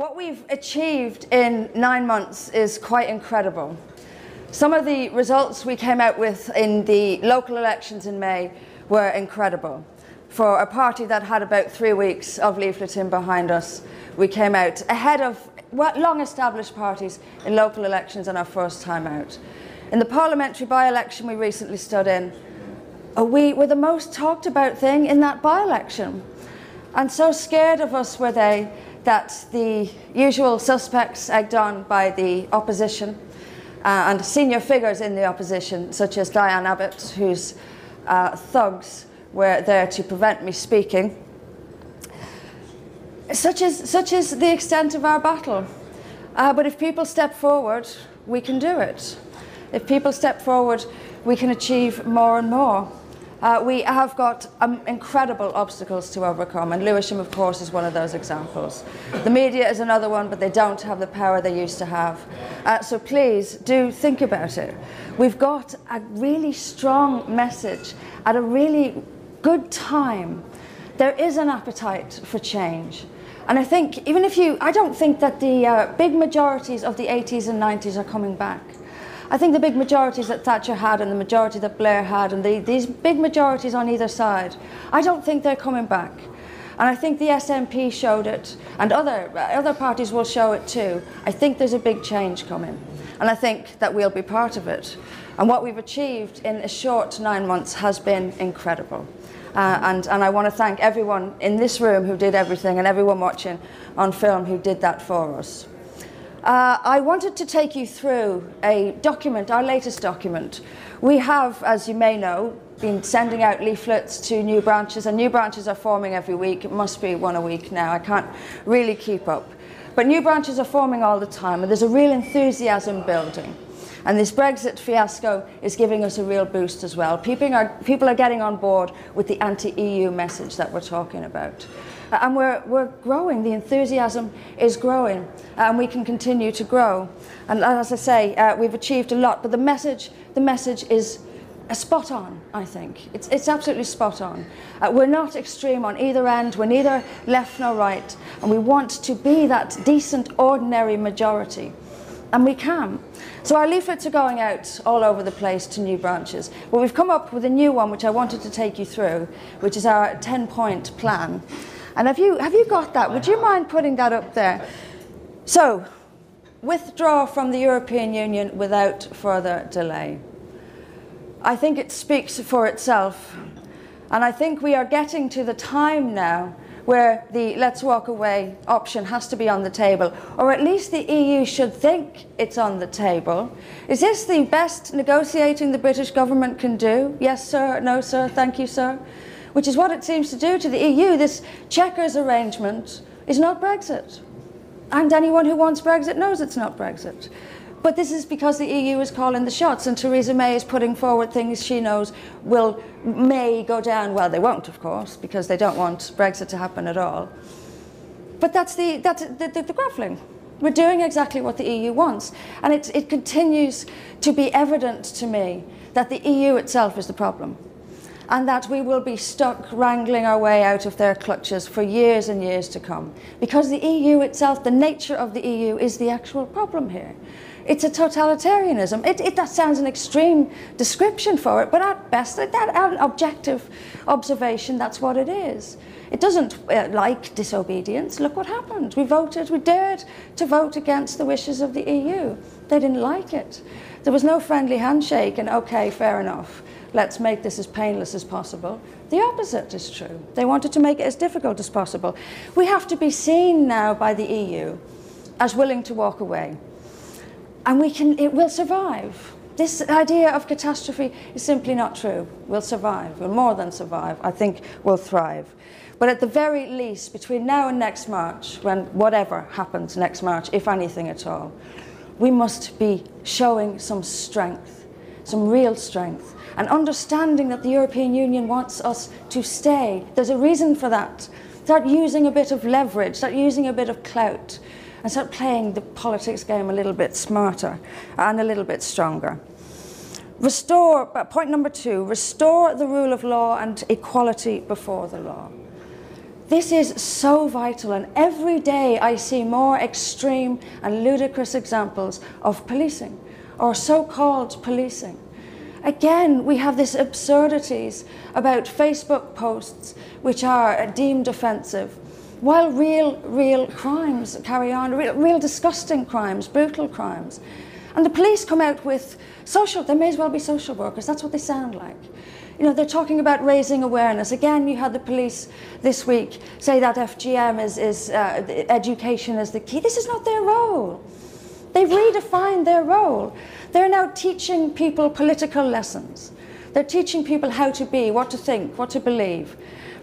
What we've achieved in nine months is quite incredible. Some of the results we came out with in the local elections in May were incredible. For a party that had about three weeks of leafleting behind us, we came out ahead of long established parties in local elections on our first time out. In the parliamentary by election we recently stood in, uh, we were the most talked about thing in that by election. And so scared of us were they that the usual suspects egged on by the opposition uh, and senior figures in the opposition, such as Diane Abbott, whose uh, thugs were there to prevent me speaking. Such is, such is the extent of our battle. Uh, but if people step forward, we can do it. If people step forward, we can achieve more and more. Uh, we have got um, incredible obstacles to overcome, and Lewisham, of course, is one of those examples. The media is another one, but they don't have the power they used to have. Uh, so please do think about it. We've got a really strong message at a really good time. There is an appetite for change. And I think, even if you, I don't think that the uh, big majorities of the 80s and 90s are coming back. I think the big majorities that Thatcher had and the majority that Blair had and the, these big majorities on either side, I don't think they're coming back. And I think the SNP showed it, and other, other parties will show it too. I think there's a big change coming, and I think that we'll be part of it. And what we've achieved in a short nine months has been incredible. Uh, and, and I want to thank everyone in this room who did everything and everyone watching on film who did that for us. Uh, I wanted to take you through a document, our latest document. We have, as you may know, been sending out leaflets to new branches, and new branches are forming every week. It must be one a week now. I can't really keep up. But new branches are forming all the time, and there's a real enthusiasm building. And this Brexit fiasco is giving us a real boost as well. People are, people are getting on board with the anti EU message that we're talking about. Uh, and we're, we're growing, the enthusiasm is growing, uh, and we can continue to grow. And as I say, uh, we've achieved a lot, but the message, the message is spot on, I think. It's, it's absolutely spot on. Uh, we're not extreme on either end, we're neither left nor right, and we want to be that decent, ordinary majority. And we can. So our leaflets are going out all over the place to new branches. But we've come up with a new one which I wanted to take you through, which is our 10 point plan. And have you, have you got that? Would you mind putting that up there? So, withdraw from the European Union without further delay. I think it speaks for itself. And I think we are getting to the time now where the let's walk away option has to be on the table, or at least the EU should think it's on the table. Is this the best negotiating the British government can do? Yes, sir. No, sir. Thank you, sir which is what it seems to do to the EU. This Chequers arrangement is not Brexit. And anyone who wants Brexit knows it's not Brexit. But this is because the EU is calling the shots, and Theresa May is putting forward things she knows will may go down. Well, they won't, of course, because they don't want Brexit to happen at all. But that's the that's the, the, the grappling. We're doing exactly what the EU wants, and it, it continues to be evident to me that the EU itself is the problem and that we will be stuck wrangling our way out of their clutches for years and years to come. Because the EU itself, the nature of the EU, is the actual problem here. It's a totalitarianism. It, it, that sounds an extreme description for it, but at best, that, an objective observation, that's what it is. It doesn't uh, like disobedience. Look what happened. We voted, we dared to vote against the wishes of the EU. They didn't like it. There was no friendly handshake and, okay, fair enough let's make this as painless as possible. The opposite is true. They wanted to make it as difficult as possible. We have to be seen now by the EU as willing to walk away. And we can, it will survive. This idea of catastrophe is simply not true. We'll survive. We'll more than survive. I think we'll thrive. But at the very least, between now and next March, when whatever happens next March, if anything at all, we must be showing some strength, some real strength, and understanding that the European Union wants us to stay. There's a reason for that. Start using a bit of leverage, start using a bit of clout, and start playing the politics game a little bit smarter and a little bit stronger. Restore, uh, point number two, restore the rule of law and equality before the law. This is so vital, and every day I see more extreme and ludicrous examples of policing or so called policing. Again, we have these absurdities about Facebook posts which are deemed offensive, while real, real crimes carry on, real, real disgusting crimes, brutal crimes. And the police come out with social, they may as well be social workers, that's what they sound like. You know, they're talking about raising awareness. Again, you had the police this week say that FGM is, is uh, education is the key. This is not their role. They've redefined their role. They're now teaching people political lessons. They're teaching people how to be, what to think, what to believe.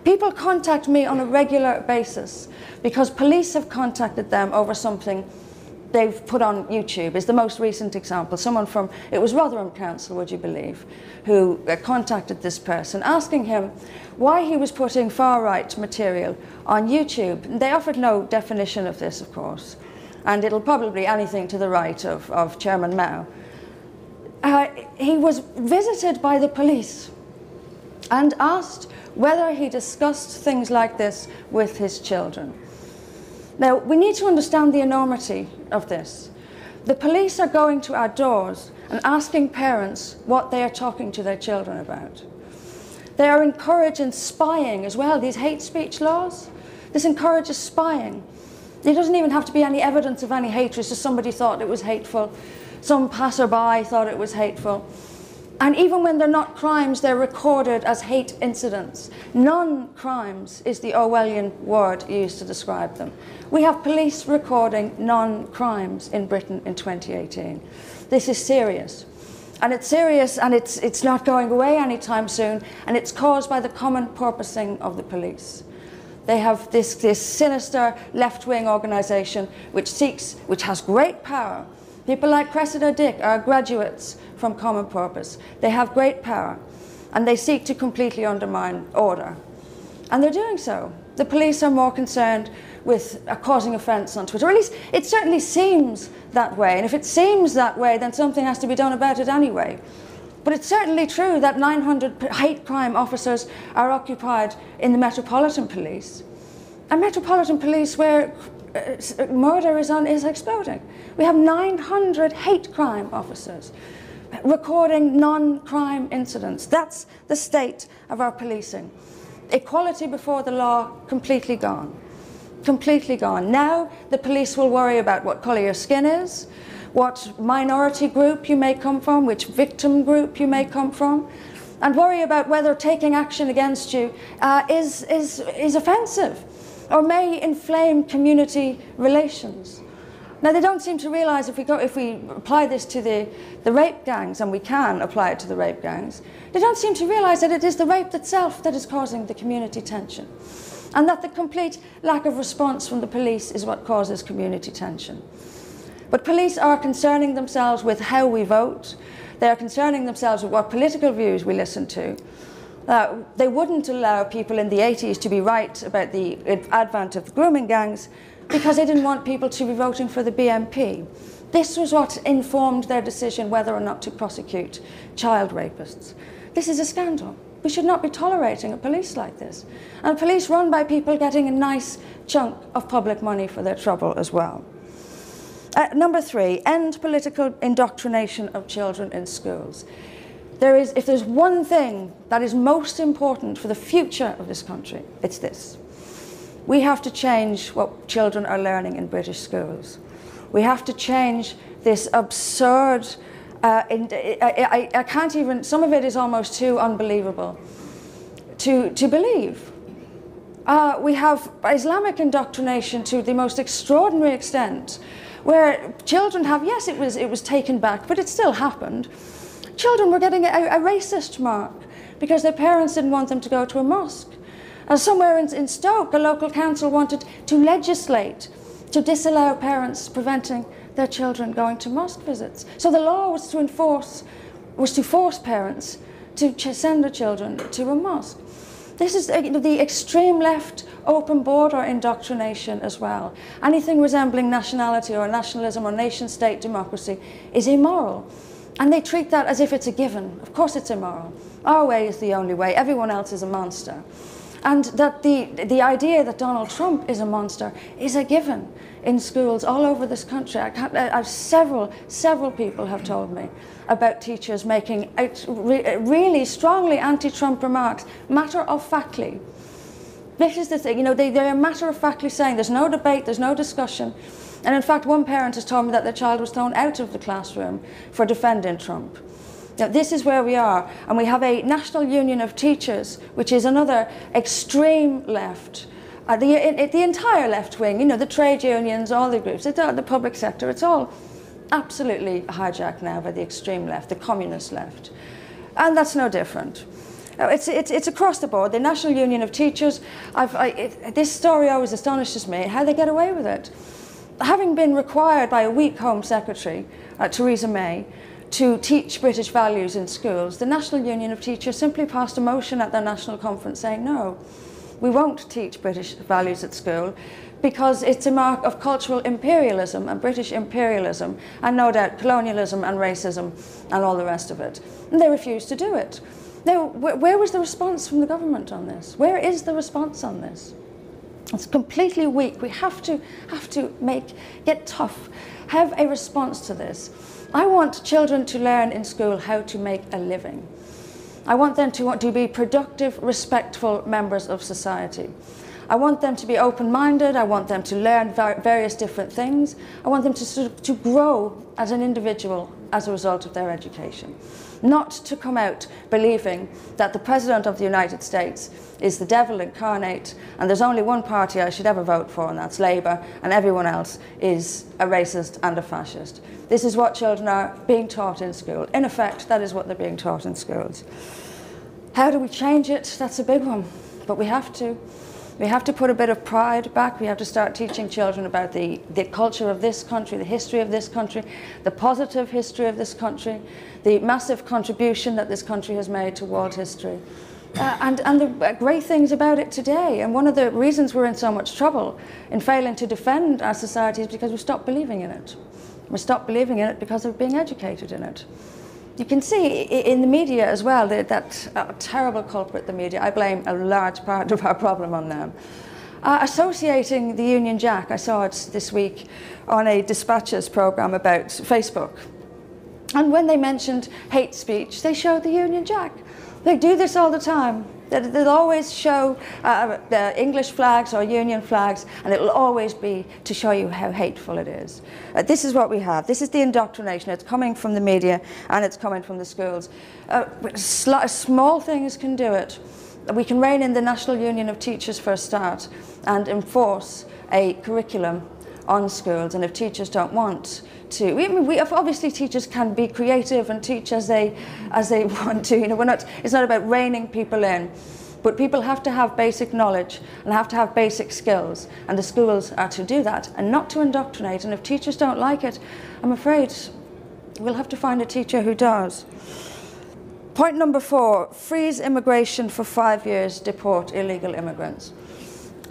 People contact me on a regular basis because police have contacted them over something they've put on YouTube is the most recent example. Someone from, it was Rotherham Council, would you believe, who uh, contacted this person asking him why he was putting far right material on YouTube. They offered no definition of this, of course, and it'll probably anything to the right of, of Chairman Mao. Uh, he was visited by the police and asked whether he discussed things like this with his children. Now, we need to understand the enormity of this. The police are going to our doors and asking parents what they are talking to their children about. They are encouraging spying as well, these hate speech laws. This encourages spying. There doesn't even have to be any evidence of any hatred, just somebody thought it was hateful, some passerby thought it was hateful. And even when they're not crimes, they're recorded as hate incidents. Non crimes is the Orwellian word used to describe them. We have police recording non crimes in Britain in 2018. This is serious. And it's serious and it's, it's not going away anytime soon, and it's caused by the common purposing of the police. They have this, this sinister left wing organisation which seeks, which has great power. People like Cressida Dick are graduates from Common Purpose. They have great power and they seek to completely undermine order. And they're doing so. The police are more concerned with uh, causing offence on Twitter. Or at least it certainly seems that way. And if it seems that way, then something has to be done about it anyway. But it's certainly true that 900 hate crime officers are occupied in the Metropolitan Police. And Metropolitan Police, where murder is, on, is exploding. We have 900 hate crime officers recording non-crime incidents. That's the state of our policing. Equality before the law completely gone. Completely gone. Now the police will worry about what colour your skin is, what minority group you may come from, which victim group you may come from, and worry about whether taking action against you uh, is, is, is offensive or may inflame community relations. Now, they don't seem to realise if we, go, if we apply this to the, the rape gangs, and we can apply it to the rape gangs, they don't seem to realise that it is the rape itself that is causing the community tension. And that the complete lack of response from the police is what causes community tension. But police are concerning themselves with how we vote, they are concerning themselves with what political views we listen to. Uh, they wouldn't allow people in the 80s to be right about the advent of the grooming gangs because they didn't want people to be voting for the BNP. This was what informed their decision whether or not to prosecute child rapists. This is a scandal. We should not be tolerating a police like this. And police run by people getting a nice chunk of public money for their trouble as well. Uh, number three, end political indoctrination of children in schools. There is, if there's one thing that is most important for the future of this country, it's this. We have to change what children are learning in British schools. We have to change this absurd, uh, in, I, I, I can't even, some of it is almost too unbelievable to, to believe. Uh, we have Islamic indoctrination to the most extraordinary extent, where children have, yes, it was, it was taken back, but it still happened. Children were getting a, a racist mark because their parents didn't want them to go to a mosque. Uh, somewhere in, in Stoke, a local council wanted to legislate to disallow parents preventing their children going to mosque visits. So the law was to enforce, was to force parents to send their children to a mosque. This is the extreme left open border indoctrination as well. Anything resembling nationality or nationalism or nation state democracy is immoral. And they treat that as if it's a given. Of course it's immoral. Our way is the only way. Everyone else is a monster. And that the, the idea that Donald Trump is a monster is a given in schools all over this country. I I, several, several people have told me about teachers making really strongly anti-Trump remarks, matter of factly. This is the thing, you know, they, they're matter of factly saying there's no debate, there's no discussion. And in fact, one parent has told me that their child was thrown out of the classroom for defending Trump. Now, this is where we are, and we have a National Union of Teachers, which is another extreme left. Uh, the, it, the entire left wing, you know, the trade unions, all the groups, uh, the public sector, it's all absolutely hijacked now by the extreme left, the communist left. And that's no different. It's, it's, it's across the board. The National Union of Teachers, I, it, this story always astonishes me, how they get away with it. Having been required by a weak Home Secretary, uh, Theresa May, to teach British values in schools, the National Union of Teachers simply passed a motion at their national conference saying, no, we won't teach British values at school because it's a mark of cultural imperialism and British imperialism and no doubt colonialism and racism and all the rest of it. And they refused to do it. Now, where was the response from the government on this? Where is the response on this? It's completely weak. We have to, have to make, get tough, have a response to this. I want children to learn in school how to make a living. I want them to, want to be productive, respectful members of society. I want them to be open-minded. I want them to learn various different things. I want them to, to grow as an individual as a result of their education. Not to come out believing that the President of the United States is the devil incarnate and there's only one party I should ever vote for and that's Labour and everyone else is a racist and a fascist. This is what children are being taught in school. In effect, that is what they're being taught in schools. How do we change it? That's a big one, but we have to. We have to put a bit of pride back. We have to start teaching children about the, the culture of this country, the history of this country, the positive history of this country, the massive contribution that this country has made to world history. Uh, and, and the great things about it today. And one of the reasons we're in so much trouble in failing to defend our society is because we stopped believing in it. We stopped believing in it because of being educated in it. You can see in the media as well that, that uh, terrible culprit, the media. I blame a large part of our problem on them. Uh, associating the Union Jack, I saw it this week on a dispatches program about Facebook. And when they mentioned hate speech, they showed the Union Jack. They do this all the time. They'll always show uh, the English flags or Union flags, and it'll always be to show you how hateful it is. Uh, this is what we have. This is the indoctrination. It's coming from the media and it's coming from the schools. Uh, small things can do it. We can rein in the National Union of Teachers for a start and enforce a curriculum on schools. And if teachers don't want to. We, I mean, we, obviously teachers can be creative and teach as they, as they want to. You know, we're not, it's not about reining people in. But people have to have basic knowledge and have to have basic skills. And the schools are to do that and not to indoctrinate. And if teachers don't like it, I'm afraid we'll have to find a teacher who does. Point number four, freeze immigration for five years, deport illegal immigrants.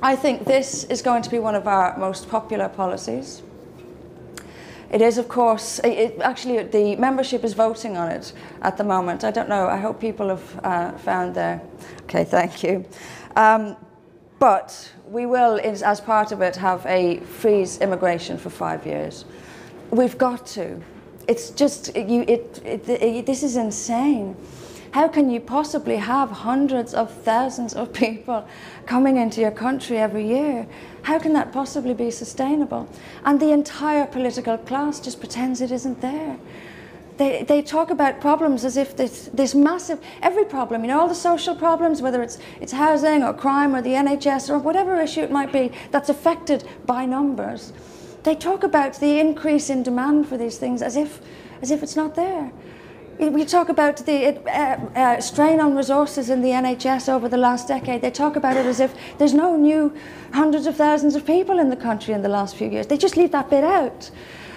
I think this is going to be one of our most popular policies. It is, of course, it, actually the membership is voting on it at the moment. I don't know, I hope people have uh, found their, okay, thank you. Um, but we will, as part of it, have a freeze immigration for five years. We've got to. It's just, you, it, it, it, this is insane. How can you possibly have hundreds of thousands of people coming into your country every year? How can that possibly be sustainable? And the entire political class just pretends it isn't there. They, they talk about problems as if this, this massive, every problem, you know, all the social problems, whether it's, it's housing or crime or the NHS or whatever issue it might be that's affected by numbers. They talk about the increase in demand for these things as if, as if it's not there. We talk about the uh, uh, strain on resources in the NHS over the last decade. They talk about it as if there's no new hundreds of thousands of people in the country in the last few years. They just leave that bit out.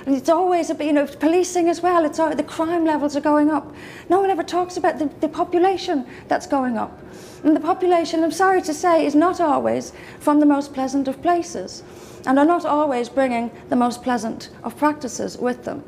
And it's always, you know, policing as well. It's all, the crime levels are going up. No one ever talks about the, the population that's going up. And the population, I'm sorry to say, is not always from the most pleasant of places and are not always bringing the most pleasant of practices with them.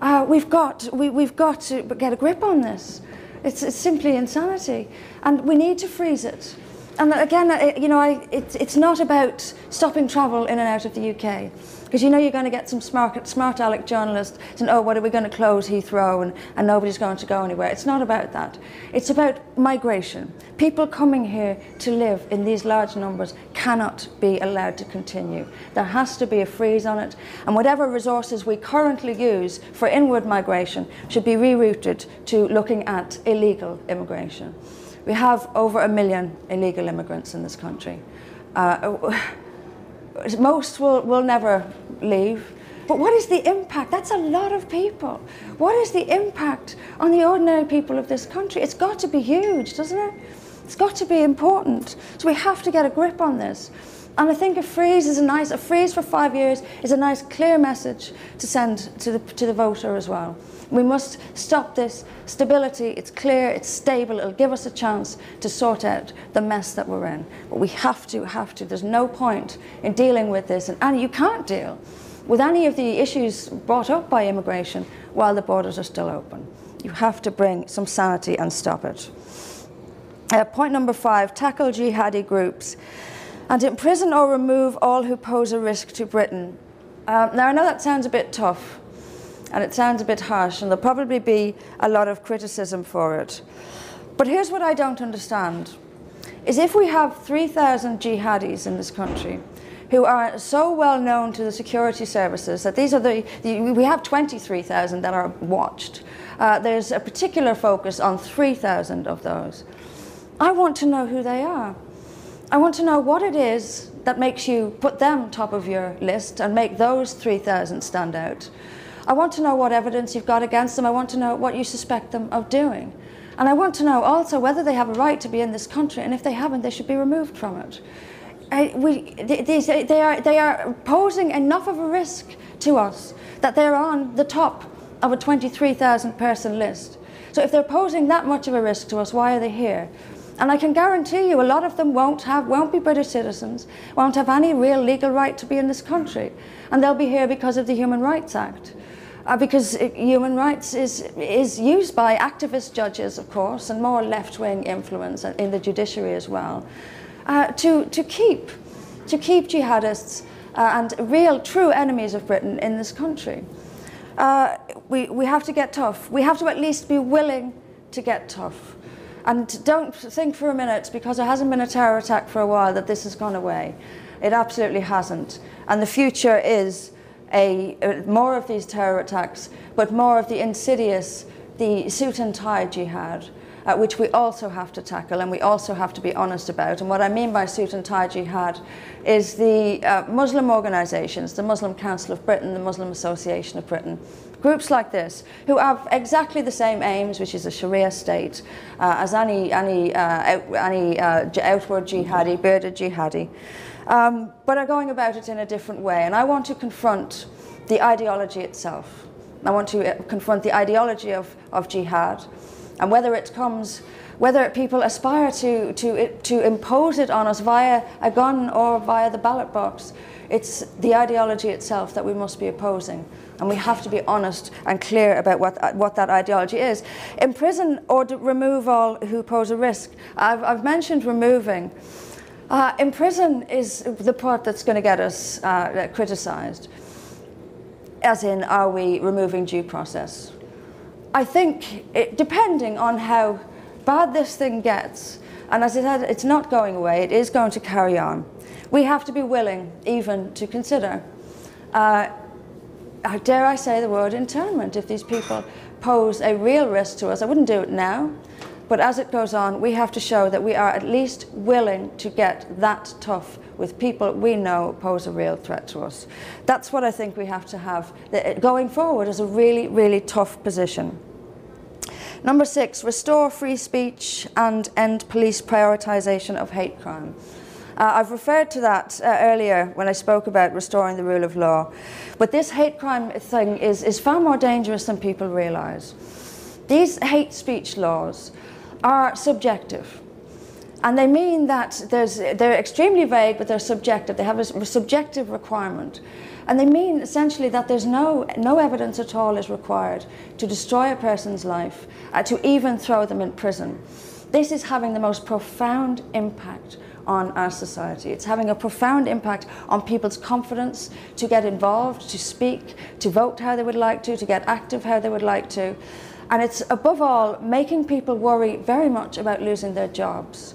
Uh, we've, got, we, we've got to get a grip on this. It's, it's simply insanity. And we need to freeze it. and again, you know, I, it's, it's not about stopping travel in and out of the UK. Because you know you're going to get some smart, smart aleck journalists saying, oh, what are we going to close Heathrow and, and nobody's going to go anywhere. It's not about that. It's about migration. People coming here to live in these large numbers cannot be allowed to continue. There has to be a freeze on it. And whatever resources we currently use for inward migration should be rerouted to looking at illegal immigration. We have over a million illegal immigrants in this country. Uh, most will, will never leave. But what is the impact? That's a lot of people. What is the impact on the ordinary people of this country? It's got to be huge, doesn't it? It's got to be important. So we have to get a grip on this. And I think a freeze is a nice, a freeze for five years is a nice clear message to send to the, to the voter as well. We must stop this. Stability, it's clear, it's stable, it'll give us a chance to sort out the mess that we're in. But we have to, have to. There's no point in dealing with this, and, and you can't deal with any of the issues brought up by immigration while the borders are still open. You have to bring some sanity and stop it. Uh, point number five, tackle jihadi groups and imprison or remove all who pose a risk to Britain. Um, now I know that sounds a bit tough, and it sounds a bit harsh, and there'll probably be a lot of criticism for it. But here's what I don't understand, is if we have 3,000 jihadis in this country, who are so well known to the security services that these are the, the we have 23,000 that are watched. Uh, there's a particular focus on 3,000 of those. I want to know who they are. I want to know what it is that makes you put them top of your list and make those 3,000 stand out. I want to know what evidence you've got against them. I want to know what you suspect them of doing. And I want to know also whether they have a right to be in this country, and if they haven't, they should be removed from it. I, we, they, they, are, they are posing enough of a risk to us that they're on the top of a 23,000 person list. So if they're posing that much of a risk to us, why are they here? And I can guarantee you a lot of them won't, have, won't be British citizens, won't have any real legal right to be in this country. And they'll be here because of the Human Rights Act uh, because human rights is, is used by activist judges, of course, and more left-wing influence in the judiciary as well, uh, to, to, keep, to keep jihadists uh, and real, true enemies of Britain in this country. Uh, we, we have to get tough. We have to at least be willing to get tough. And don't think for a minute, because there hasn't been a terror attack for a while, that this has gone away. It absolutely hasn't. And the future is a, a, more of these terror attacks, but more of the insidious, the suit and tie jihad, uh, which we also have to tackle and we also have to be honest about. And what I mean by suit and tie jihad is the uh, Muslim organisations, the Muslim Council of Britain, the Muslim Association of Britain, groups like this who have exactly the same aims, which is a Sharia state, uh, as any, any, uh, any uh, outward jihadi, bearded jihadi um, but are going about it in a different way. And I want to confront the ideology itself. I want to uh, confront the ideology of, of jihad and whether it comes, whether people aspire to, to, to impose it on us via a gun or via the ballot box. It's the ideology itself that we must be opposing. And we have to be honest and clear about what, what that ideology is. Imprison or remove all who pose a risk. I've, I've mentioned removing. Uh, imprison is the part that's going to get us uh, criticised, as in, are we removing due process? I think, it, depending on how bad this thing gets, and as I said, it's not going away, it is going to carry on. We have to be willing even to consider, uh, dare I say the word internment, if these people pose a real risk to us. I wouldn't do it now, but as it goes on, we have to show that we are at least willing to get that tough with people we know pose a real threat to us. That's what I think we have to have uh, going forward as a really, really tough position. Number six, restore free speech and end police prioritisation of hate crime. Uh, I've referred to that uh, earlier when I spoke about restoring the rule of law. But this hate crime thing is, is far more dangerous than people realise. These hate speech laws are subjective. And they mean that they're extremely vague, but they're subjective. They have a subjective requirement. And they mean essentially that there's no, no evidence at all is required to destroy a person's life, uh, to even throw them in prison. This is having the most profound impact on our society. It's having a profound impact on people's confidence to get involved, to speak, to vote how they would like to, to get active how they would like to. And it's above all making people worry very much about losing their jobs.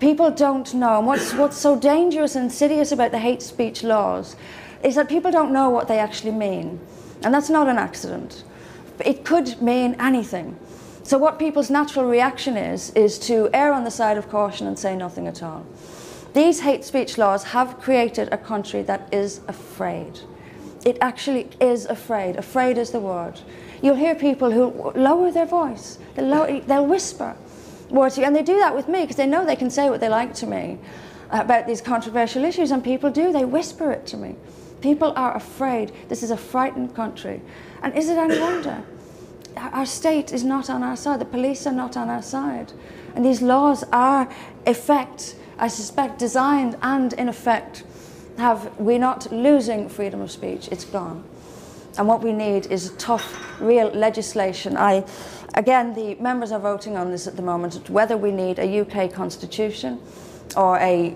People don't know. And what's, what's so dangerous and insidious about the hate speech laws is that people don't know what they actually mean. And that's not an accident. It could mean anything. So what people's natural reaction is, is to err on the side of caution and say nothing at all. These hate speech laws have created a country that is afraid. It actually is afraid. Afraid is the word. You'll hear people who lower their voice. They'll, lower, they'll whisper words, and they do that with me because they know they can say what they like to me uh, about these controversial issues, and people do. They whisper it to me. People are afraid. This is a frightened country. And is it any wonder? Our state is not on our side. The police are not on our side. And these laws are effect, I suspect, designed and in effect have we're not losing freedom of speech, it's gone. And what we need is tough, real legislation. I, again, the members are voting on this at the moment, whether we need a UK constitution or a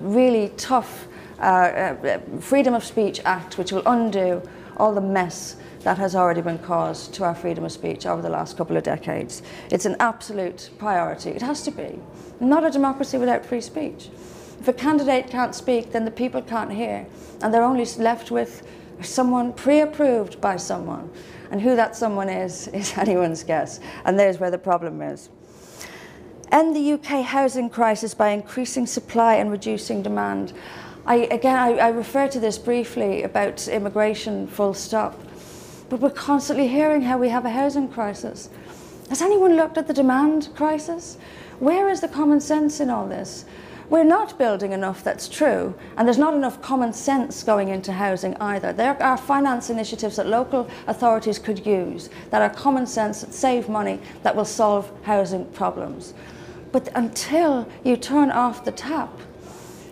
really tough uh, uh, Freedom of Speech Act, which will undo all the mess that has already been caused to our freedom of speech over the last couple of decades. It's an absolute priority. It has to be. Not a democracy without free speech. If a candidate can't speak, then the people can't hear, and they're only left with someone pre-approved by someone. And who that someone is, is anyone's guess. And there's where the problem is. End the UK housing crisis by increasing supply and reducing demand. I, again, I, I refer to this briefly about immigration, full stop. But we're constantly hearing how we have a housing crisis. Has anyone looked at the demand crisis? Where is the common sense in all this? We're not building enough, that's true, and there's not enough common sense going into housing either. There are finance initiatives that local authorities could use that are common sense, that save money, that will solve housing problems. But until you turn off the tap,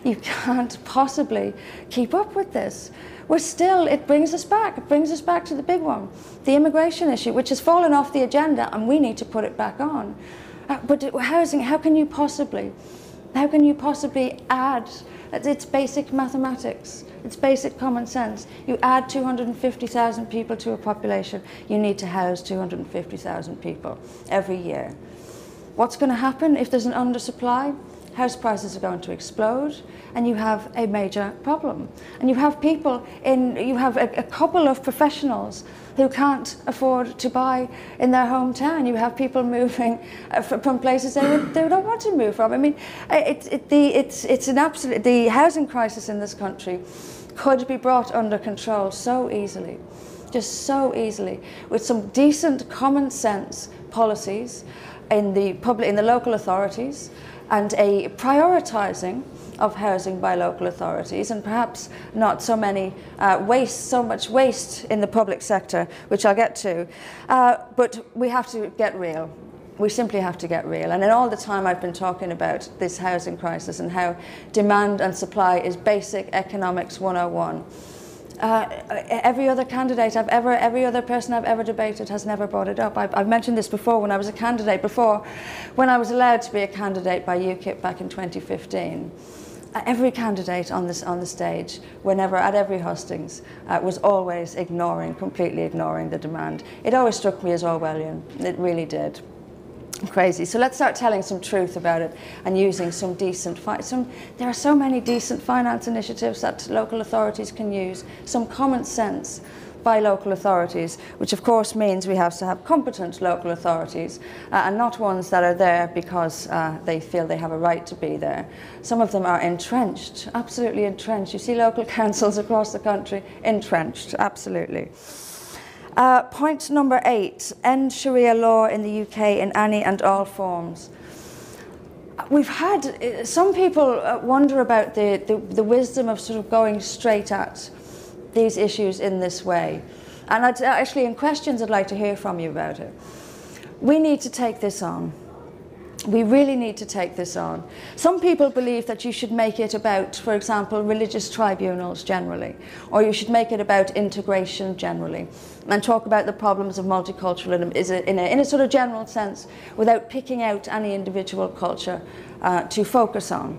you can't possibly keep up with this. We're still, it brings us back, it brings us back to the big one, the immigration issue, which has fallen off the agenda and we need to put it back on. Uh, but housing, how can you possibly, how can you possibly add, it's basic mathematics, it's basic common sense. You add 250,000 people to a population, you need to house 250,000 people every year. What's going to happen if there's an undersupply? House prices are going to explode and you have a major problem. And you have people in, you have a, a couple of professionals who can't afford to buy in their hometown. You have people moving uh, from places they, would, they don't want to move from. I mean, uh, it, it, the, it's, it's an absolute, the housing crisis in this country could be brought under control so easily, just so easily, with some decent common sense policies in the public, in the local authorities, and a prioritising of housing by local authorities and perhaps not so many uh, waste, so much waste in the public sector, which I'll get to. Uh, but we have to get real. We simply have to get real. And in all the time I've been talking about this housing crisis and how demand and supply is basic economics 101. Uh, every other candidate I've ever, every other person I've ever debated has never brought it up. I've, I've, mentioned this before when I was a candidate, before when I was allowed to be a candidate by UKIP back in 2015. Uh, every candidate on, this, on the stage, whenever, at every hustings, uh, was always ignoring, completely ignoring the demand. It always struck me as Orwellian, it really did crazy. So let's start telling some truth about it and using some decent, some, there are so many decent finance initiatives that local authorities can use, some common sense by local authorities, which of course means we have to have competent local authorities uh, and not ones that are there because uh, they feel they have a right to be there. Some of them are entrenched, absolutely entrenched. You see local councils across the country entrenched, absolutely. Uh, point number eight, end Sharia law in the UK in any and all forms. We've had, uh, some people uh, wonder about the, the, the wisdom of sort of going straight at these issues in this way. And I'd, actually in questions I'd like to hear from you about it. We need to take this on. We really need to take this on. Some people believe that you should make it about, for example, religious tribunals generally, or you should make it about integration generally, and talk about the problems of multiculturalism in a, in a sort of general sense without picking out any individual culture uh, to focus on.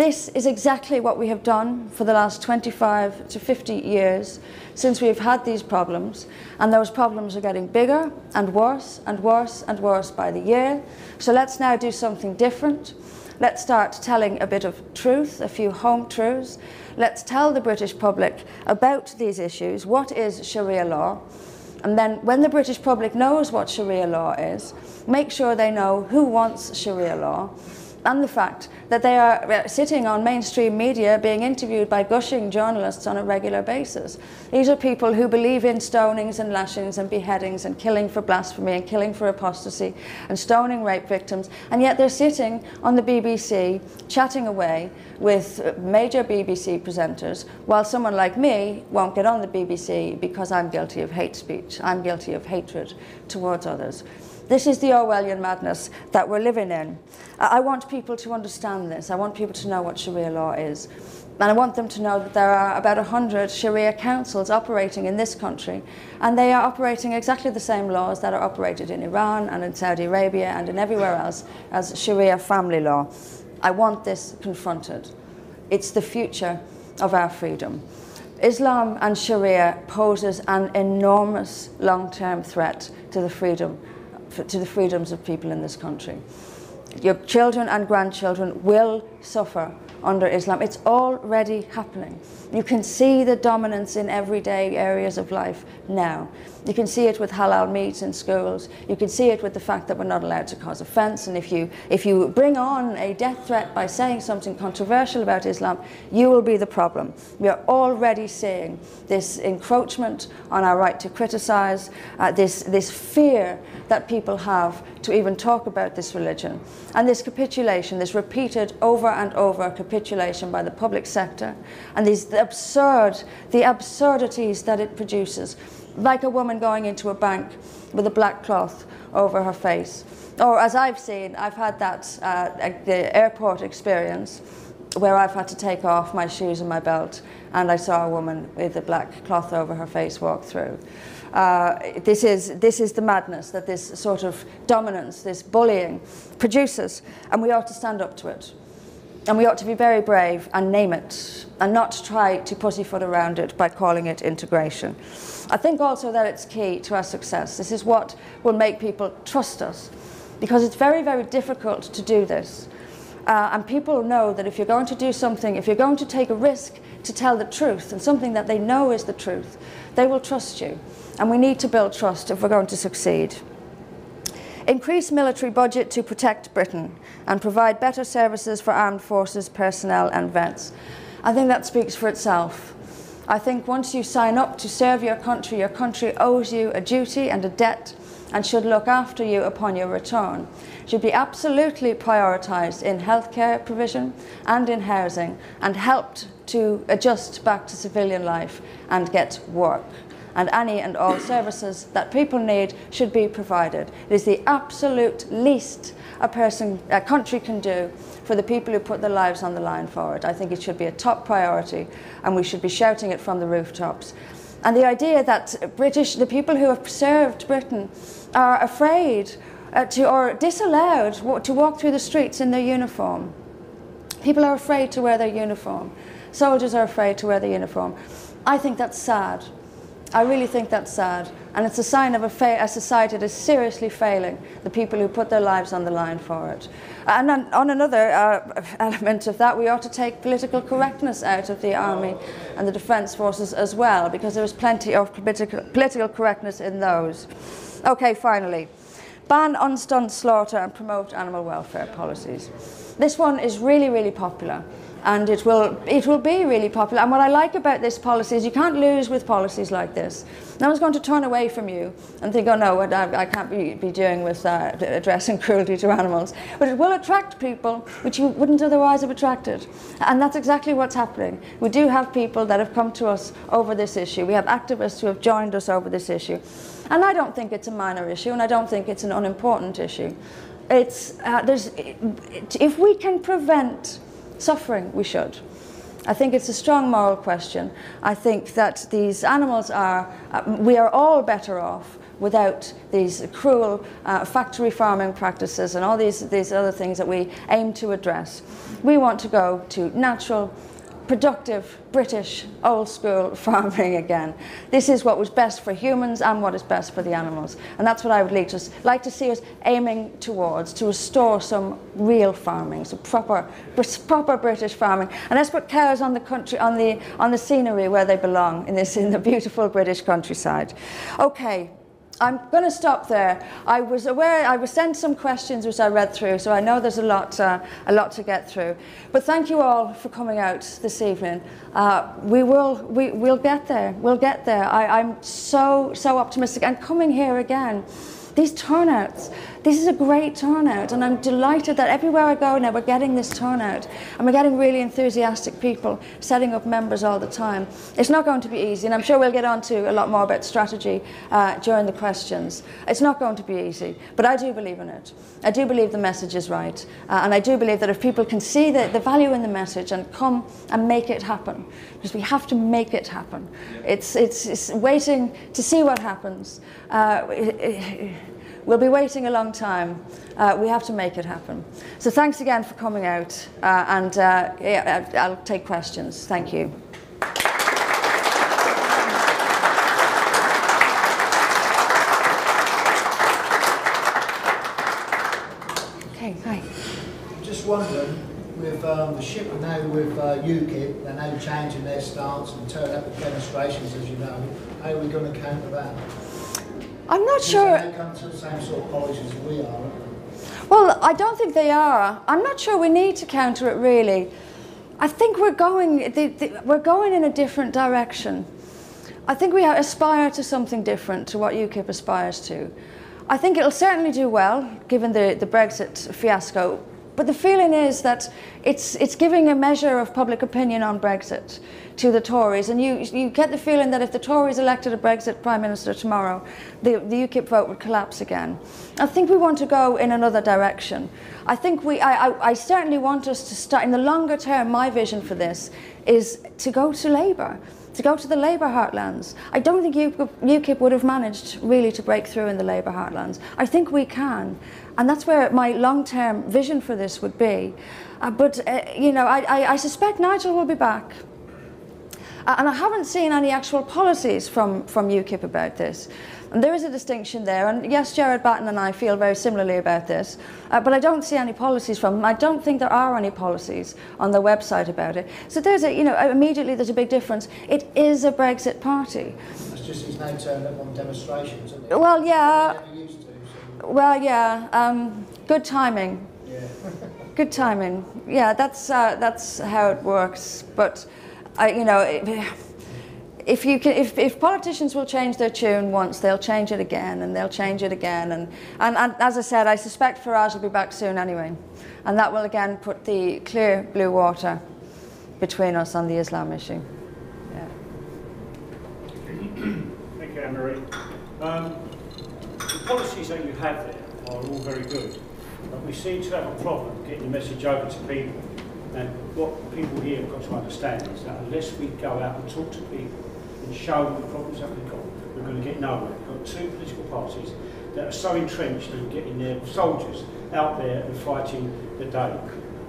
This is exactly what we have done for the last 25 to 50 years since we've had these problems. And those problems are getting bigger and worse and worse and worse by the year. So let's now do something different. Let's start telling a bit of truth, a few home truths. Let's tell the British public about these issues. What is Sharia law? And then when the British public knows what Sharia law is, make sure they know who wants Sharia law and the fact that they are uh, sitting on mainstream media being interviewed by gushing journalists on a regular basis. These are people who believe in stonings and lashings and beheadings and killing for blasphemy and killing for apostasy and stoning rape victims, and yet they're sitting on the BBC chatting away with major BBC presenters while someone like me won't get on the BBC because I'm guilty of hate speech, I'm guilty of hatred towards others. This is the Orwellian madness that we're living in. I want people to understand this. I want people to know what Sharia law is. And I want them to know that there are about 100 Sharia councils operating in this country, and they are operating exactly the same laws that are operated in Iran and in Saudi Arabia and in everywhere else as Sharia family law. I want this confronted. It's the future of our freedom. Islam and Sharia poses an enormous long-term threat to the freedom to the freedoms of people in this country. Your children and grandchildren will suffer under Islam. It's already happening. You can see the dominance in everyday areas of life now. You can see it with halal meat in schools. You can see it with the fact that we're not allowed to cause offence. And if you, if you bring on a death threat by saying something controversial about Islam, you will be the problem. We are already seeing this encroachment on our right to criticise, uh, this, this fear that people have to even talk about this religion. And this capitulation, this repeated over and over capitulation by the public sector, and these the absurd, the absurdities that it produces like a woman going into a bank with a black cloth over her face. Or as I've seen, I've had that uh, the airport experience where I've had to take off my shoes and my belt, and I saw a woman with a black cloth over her face walk through. Uh, this, is, this is the madness that this sort of dominance, this bullying produces, and we ought to stand up to it. And we ought to be very brave and name it, and not try to pussyfoot around it by calling it integration. I think also that it's key to our success. This is what will make people trust us because it's very, very difficult to do this. Uh, and people know that if you're going to do something, if you're going to take a risk to tell the truth and something that they know is the truth, they will trust you. And we need to build trust if we're going to succeed. Increase military budget to protect Britain and provide better services for armed forces personnel and vets. I think that speaks for itself. I think once you sign up to serve your country, your country owes you a duty and a debt and should look after you upon your return. Should be absolutely prioritised in healthcare provision and in housing and helped to adjust back to civilian life and get work. And any and all services that people need should be provided. It is the absolute least a person, a country can do for the people who put their lives on the line for it. I think it should be a top priority and we should be shouting it from the rooftops. And the idea that British, the people who have served Britain are afraid uh, to, or disallowed to walk through the streets in their uniform. People are afraid to wear their uniform. Soldiers are afraid to wear their uniform. I think that's sad. I really think that's sad. And it's a sign of a, a, society that is seriously failing the people who put their lives on the line for it. And on, on another uh, element of that, we ought to take political correctness out of the army and the defence forces as well, because there is plenty of political, political correctness in those. Okay, finally. Ban unstunned slaughter and promote animal welfare policies. This one is really, really popular and it will, it will be really popular. And what I like about this policy is you can't lose with policies like this. No one's going to turn away from you and think, oh no, I, can't be, be doing with uh, addressing cruelty to animals. But it will attract people which you wouldn't otherwise have attracted. And that's exactly what's happening. We do have people that have come to us over this issue. We have activists who have joined us over this issue. And I don't think it's a minor issue and I don't think it's an unimportant issue. It's, uh, there's, if we can prevent suffering, we should. I think it's a strong moral question. I think that these animals are, uh, we are all better off without these cruel uh, factory farming practices and all these, these other things that we aim to address. We want to go to natural, productive British old school farming again. This is what was best for humans and what is best for the animals. And that's what I would like to, like to see us aiming towards, to restore some real farming, some proper, proper British farming. And let's put cows on the, country, on, the, on the scenery where they belong, in, this, in the beautiful British countryside. Okay, I'm going to stop there. I was aware, I was sent some questions which I read through, so I know there's a lot, uh, a lot to get through. But thank you all for coming out this evening. Uh, we will, we, we'll get there. We'll get there. I, I'm so, so optimistic. And coming here again, these turnouts, this is a great turnout, and I'm delighted that everywhere I go now we're getting this turnout, and we're getting really enthusiastic people setting up members all the time. It's not going to be easy, and I'm sure we'll get on to a lot more about strategy uh, during the questions. It's not going to be easy, but I do believe in it. I do believe the message is right, uh, and I do believe that if people can see the, the value in the message and come and make it happen, because we have to make it happen. It's, it's, it's waiting to see what happens. Uh, it, it, We'll be waiting a long time. Uh, we have to make it happen. So thanks again for coming out, uh, and uh, yeah, I'll take questions. Thank you. Okay, hi. Just wondering, with um, the ship now with uh, UKIP, they're now changing their stance and turning up at demonstrations, as you know. How are we going to counter that? I'm not sure. They come to the same sort of policies as we are. Well, I don't think they are. I'm not sure we need to counter it really. I think we're going, the, the, we're going in a different direction. I think we aspire to something different to what UKIP aspires to. I think it'll certainly do well, given the, the Brexit fiasco. But the feeling is that it's, it's giving a measure of public opinion on Brexit to the Tories. And you, you get the feeling that if the Tories elected a Brexit Prime Minister tomorrow, the, the UKIP vote would collapse again. I think we want to go in another direction. I think we, I, I, I certainly want us to start, in the longer term, my vision for this is to go to Labour to go to the Labour heartlands. I don't think UKIP would have managed really to break through in the Labour heartlands. I think we can. And that's where my long-term vision for this would be. Uh, but, uh, you know, I, I, I suspect Nigel will be back. Uh, and I haven't seen any actual policies from, from UKIP about this. And there is a distinction there, and yes, Gerard Batten and I feel very similarly about this, uh, but I don't see any policies from them. I don't think there are any policies on their website about it. So there's a, you know, immediately there's a big difference. It is a Brexit party. It's just his name turned up on demonstrations, isn't it? Well, yeah. To, so. Well, yeah. Um, good timing. Yeah. good timing. Yeah, that's uh, that's how it works. But I, you know, if you can, if, if politicians will change their tune once, they'll change it again, and they'll change it again, and, and, and as I said, I suspect Farage will be back soon anyway, and that will again put the clear blue water between us on the Islam issue. Yeah. Thank you, Anne-Marie. Um, the policies that you have there are all very good, but we seem to have a problem getting the message over to people. And what people here have got to understand is that unless we go out and talk to people and show them the problems that we've got, we're going to get nowhere. We've got two political parties that are so entrenched in getting their soldiers out there and fighting the day.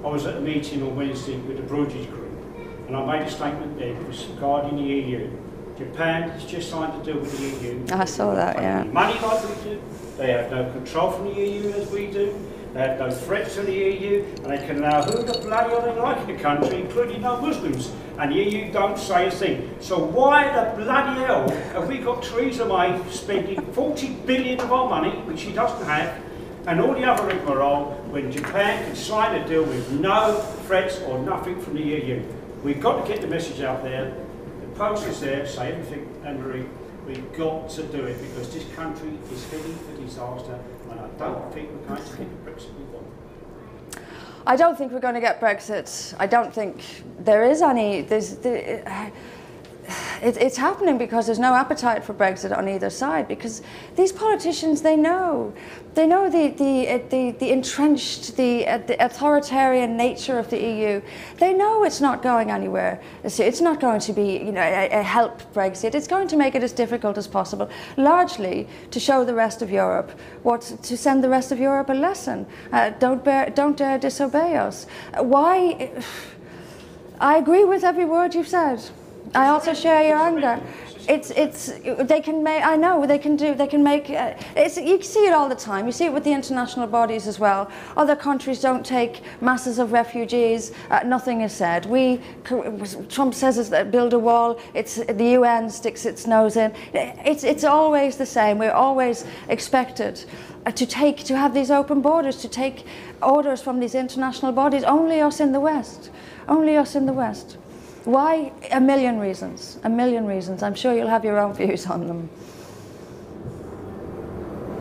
I was at a meeting on Wednesday with the Bruges group and I made a statement there regarding the EU. Japan has just signed a deal with the EU. I saw that, yeah. Money like we do. They have no control from the EU as we do. They have no threats to the EU, and they can allow who the bloody hell they like in the country, including no Muslims. And the EU don't say a thing. So why the bloody hell have we got Theresa May spending 40 billion of our money, which she doesn't have, and all the other rigmarole, when Japan can sign a deal with no threats or nothing from the EU? We've got to get the message out there. The post is there, say everything, Anne-Marie, we've got to do it because this country is heading for disaster and I don't think we're going to. I don't think we're going to get Brexit. I don't think there is any. There's, there, it, it's happening because there's no appetite for Brexit on either side. Because these politicians, they know, they know the the uh, the, the entrenched, the, uh, the authoritarian nature of the EU. They know it's not going anywhere. It's, it's not going to be, you know, a, a help Brexit. It's going to make it as difficult as possible, largely to show the rest of Europe what to send the rest of Europe a lesson. Uh, don't bear, don't dare disobey us. Why? I agree with every word you've said. I also share your anger. It's it's they can make. I know they can do. They can make. Uh, it's you see it all the time. You see it with the international bodies as well. Other countries don't take masses of refugees. Uh, nothing is said. We Trump says is that build a wall. It's the UN sticks its nose in. It's it's always the same. We're always expected uh, to take to have these open borders to take orders from these international bodies. Only us in the West. Only us in the West. Why? A million reasons. A million reasons. I'm sure you'll have your own views on them.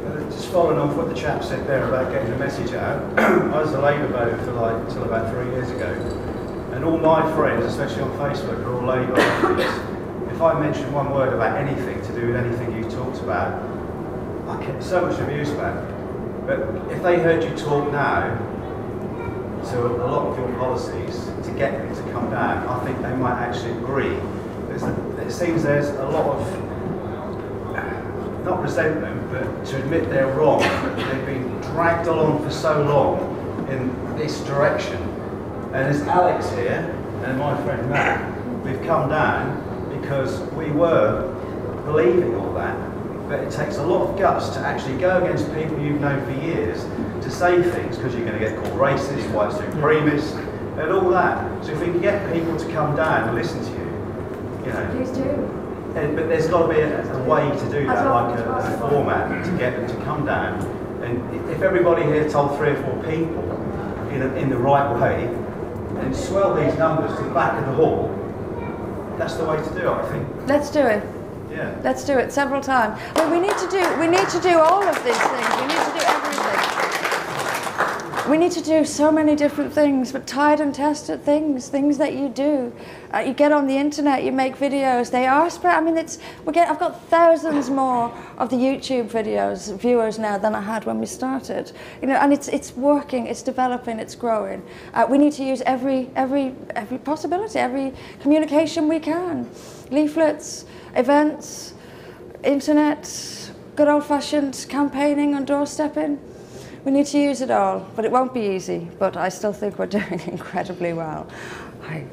Uh, just following off what the chap said there about getting the message out, I was a Labour voter for like until about three years ago, and all my friends, especially on Facebook, are all Labour. if I mention one word about anything to do with anything you talked about, I get so much abuse back. But if they heard you talk now, to a lot of your policies to get them to come down, I think they might actually agree. It seems there's a lot of not resentment, but to admit they're wrong. They've been dragged along for so long in this direction. And as Alex here and my friend Matt, we've come down because we were believing all that. But it takes a lot of guts to actually go against people you've known for years to say things because you're going to get called racist, white supremacist, and all that. So if we can get people to come down and listen to you, you know. Please do. And, but there's got to be a, a way to do that, like a, a, format to get them to come down. And if everybody here told three or four people in, a, in the right way, and swell these numbers to the back of the hall, that's the way to do it, I think. Let's do it. Yeah. Let's do it several times. But we need to do we need to do all of these things. We need to do everything. We need to do so many different things, but tried and tested things, things that you do. Uh, you get on the internet, you make videos. They are spread. I mean, it's we get. I've got thousands more of the YouTube videos viewers now than I had when we started. You know, and it's it's working, it's developing, it's growing. Uh, we need to use every every every possibility, every communication we can. Leaflets, events, internet, good old-fashioned campaigning and doorstepping we need to use it all, but it won't be easy. But I still think we're doing incredibly well. Hi.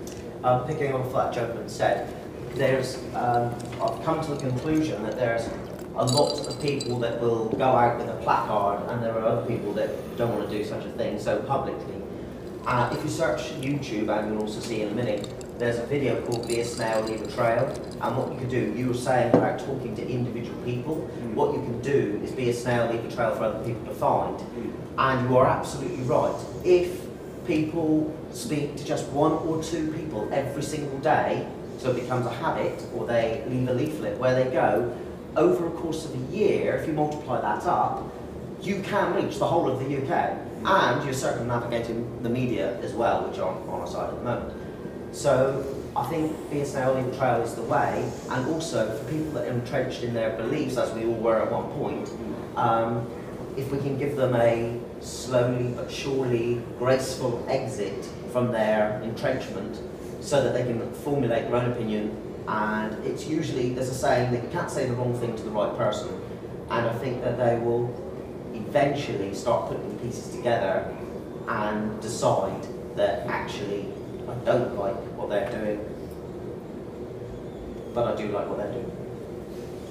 Um, picking off that gentleman said, there's, um, I've come to the conclusion that there's a lot of people that will go out with a placard and there are other people that don't want to do such a thing so publicly. Uh, if you search YouTube, and you'll also see in a minute, there's a video called Be a Snail, Leave a Trail. And what you can do, you were saying about talking to individual people, mm. what you can do is be a snail, leave a trail for other people to find. Mm. And you are absolutely right. If people speak to just one or two people every single day, so it becomes a habit, or they leave a leaflet where they go, over a course of a year, if you multiply that up, you can reach the whole of the UK. And you're circumnavigating the media as well, which are on our side at the moment. So I think being a Trail is the way, and also for people that are entrenched in their beliefs, as we all were at one point, um, if we can give them a slowly but surely graceful exit from their entrenchment so that they can formulate their own opinion and it's usually, there's a saying that you can't say the wrong thing to the right person and I think that they will eventually start putting pieces together and decide that actually I don't like what they're doing, but I do like what they're doing.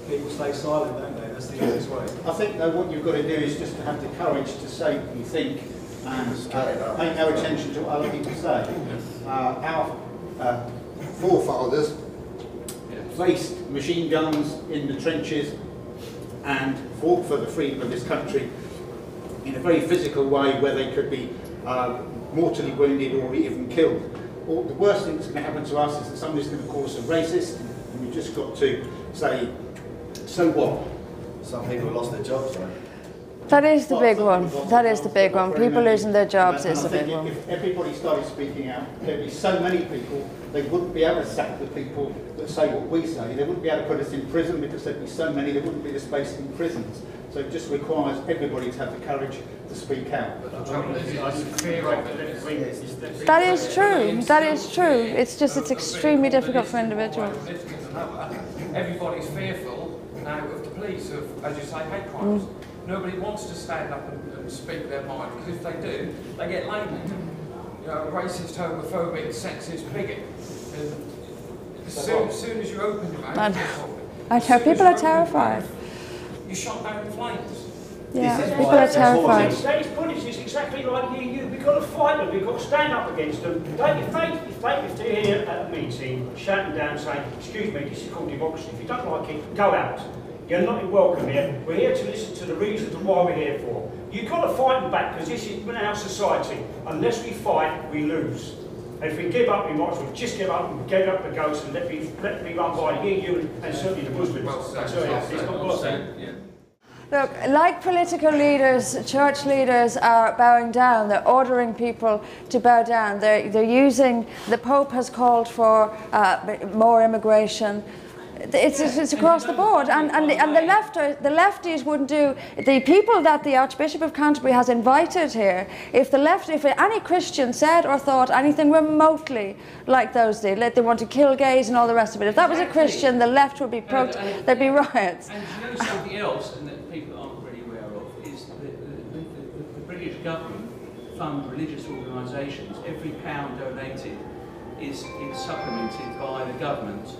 People stay silent, don't they? That's the easiest way. I think though what you've got to do is just to have the courage to say what you think and uh, pay no attention to what other people say. Uh, our uh, forefathers faced machine guns in the trenches and fought for the freedom of this country in a very physical way where they could be uh, mortally wounded or even killed. Or the worst thing that's going to happen to us is that somebody's going to call us a racist and we've just got to say, so what? Some people have lost their jobs, right? That is the Well, big one. we've got That some is the big one. People losing their jobs And is the I think big one. If everybody started speaking out, there'd be so many people, they wouldn't be able to sack the people that say what we say. They wouldn't be able to put us in prison because there'd be so many, there wouldn't be the space in prisons. So it just requires everybody to have the courage to speak out. That is true. That is true. It's just it's extremely difficult for individuals. Everybody's fearful now of the police, of, as you say, hate crimes. Mm. Nobody wants to stand up and, and speak their mind because if they do, they get labelled. You know, racist, homophobic, sexist, bigot. As soon, as soon as you open your mouth, I know. I know, people are open your terrified. Mouth, You shot down in flames. Yeah, This is people why are it's important. terrified. That is British, it's exactly like you, you, we've got to fight them, we've got to stand up against them. They, if, they, if, they, if they're here at a meeting, shouting down saying, excuse me, this is called democracy, if you don't like it, go out. You're not welcome here. We're here to listen to the reasons of why we're here for. You've got to fight them back because this is our society. Unless we fight, we lose. And if we give up, we might as well just give up and get up the goats and let me, let me run by the EU and, and certainly the Muslims. Well said, I tell it's not well worth it. said, yeah. Look, like political leaders, church leaders are bowing down. They're ordering people to bow down. They're, they're using, the Pope has called for uh, more immigration. It's, it's, it's across the board, and, and, the, and the, left the lefties wouldn't do. The people that the Archbishop of Canterbury has invited here, if the left, if any Christian said or thought anything remotely like those did, like they want to kill gays and all the rest of it, if that was a Christian, the left would be pro- there'd be riots. And you know something else, and that people aren't really aware of, is that the, the, the, the British government fund religious organisations. Every pound donated is, is supplemented by the government,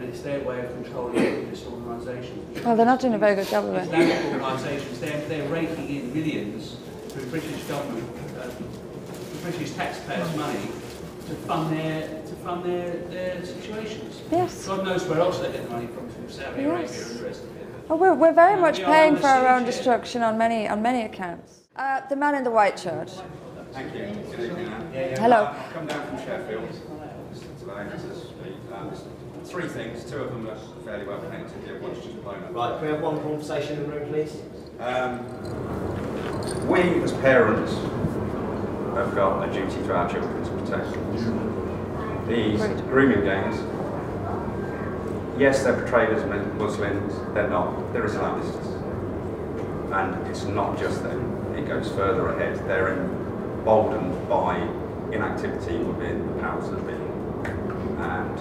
and it's their way of controlling religious organisations. Well, they're not doing a very good job of it. Islamic organisations, they're, they're raking in millions through British government, uh, British taxpayers' money to fund their to fund their, their situations. Yes. God knows where else they get the money from, from Saudi Arabia Yes. and the rest of it. Oh, we're, we're very Yeah, much we paying for our own destruction on many on many accounts. Uh, the man in the white shirt. Thank you. Good evening. Anne. Hello. I've come down from Sheffield today to speak. Um, three things. Two of them are fairly well connected. The other one's just blown up. Right, can we have one conversation in the room, please? Um, we as parents have got a duty to our children to protect them. These Right. grooming gangs, yes, they're portrayed as Muslims, they're not. They're Islamists. And it's not just them, it goes further ahead. They're emboldened by inactivity within the powers that be. And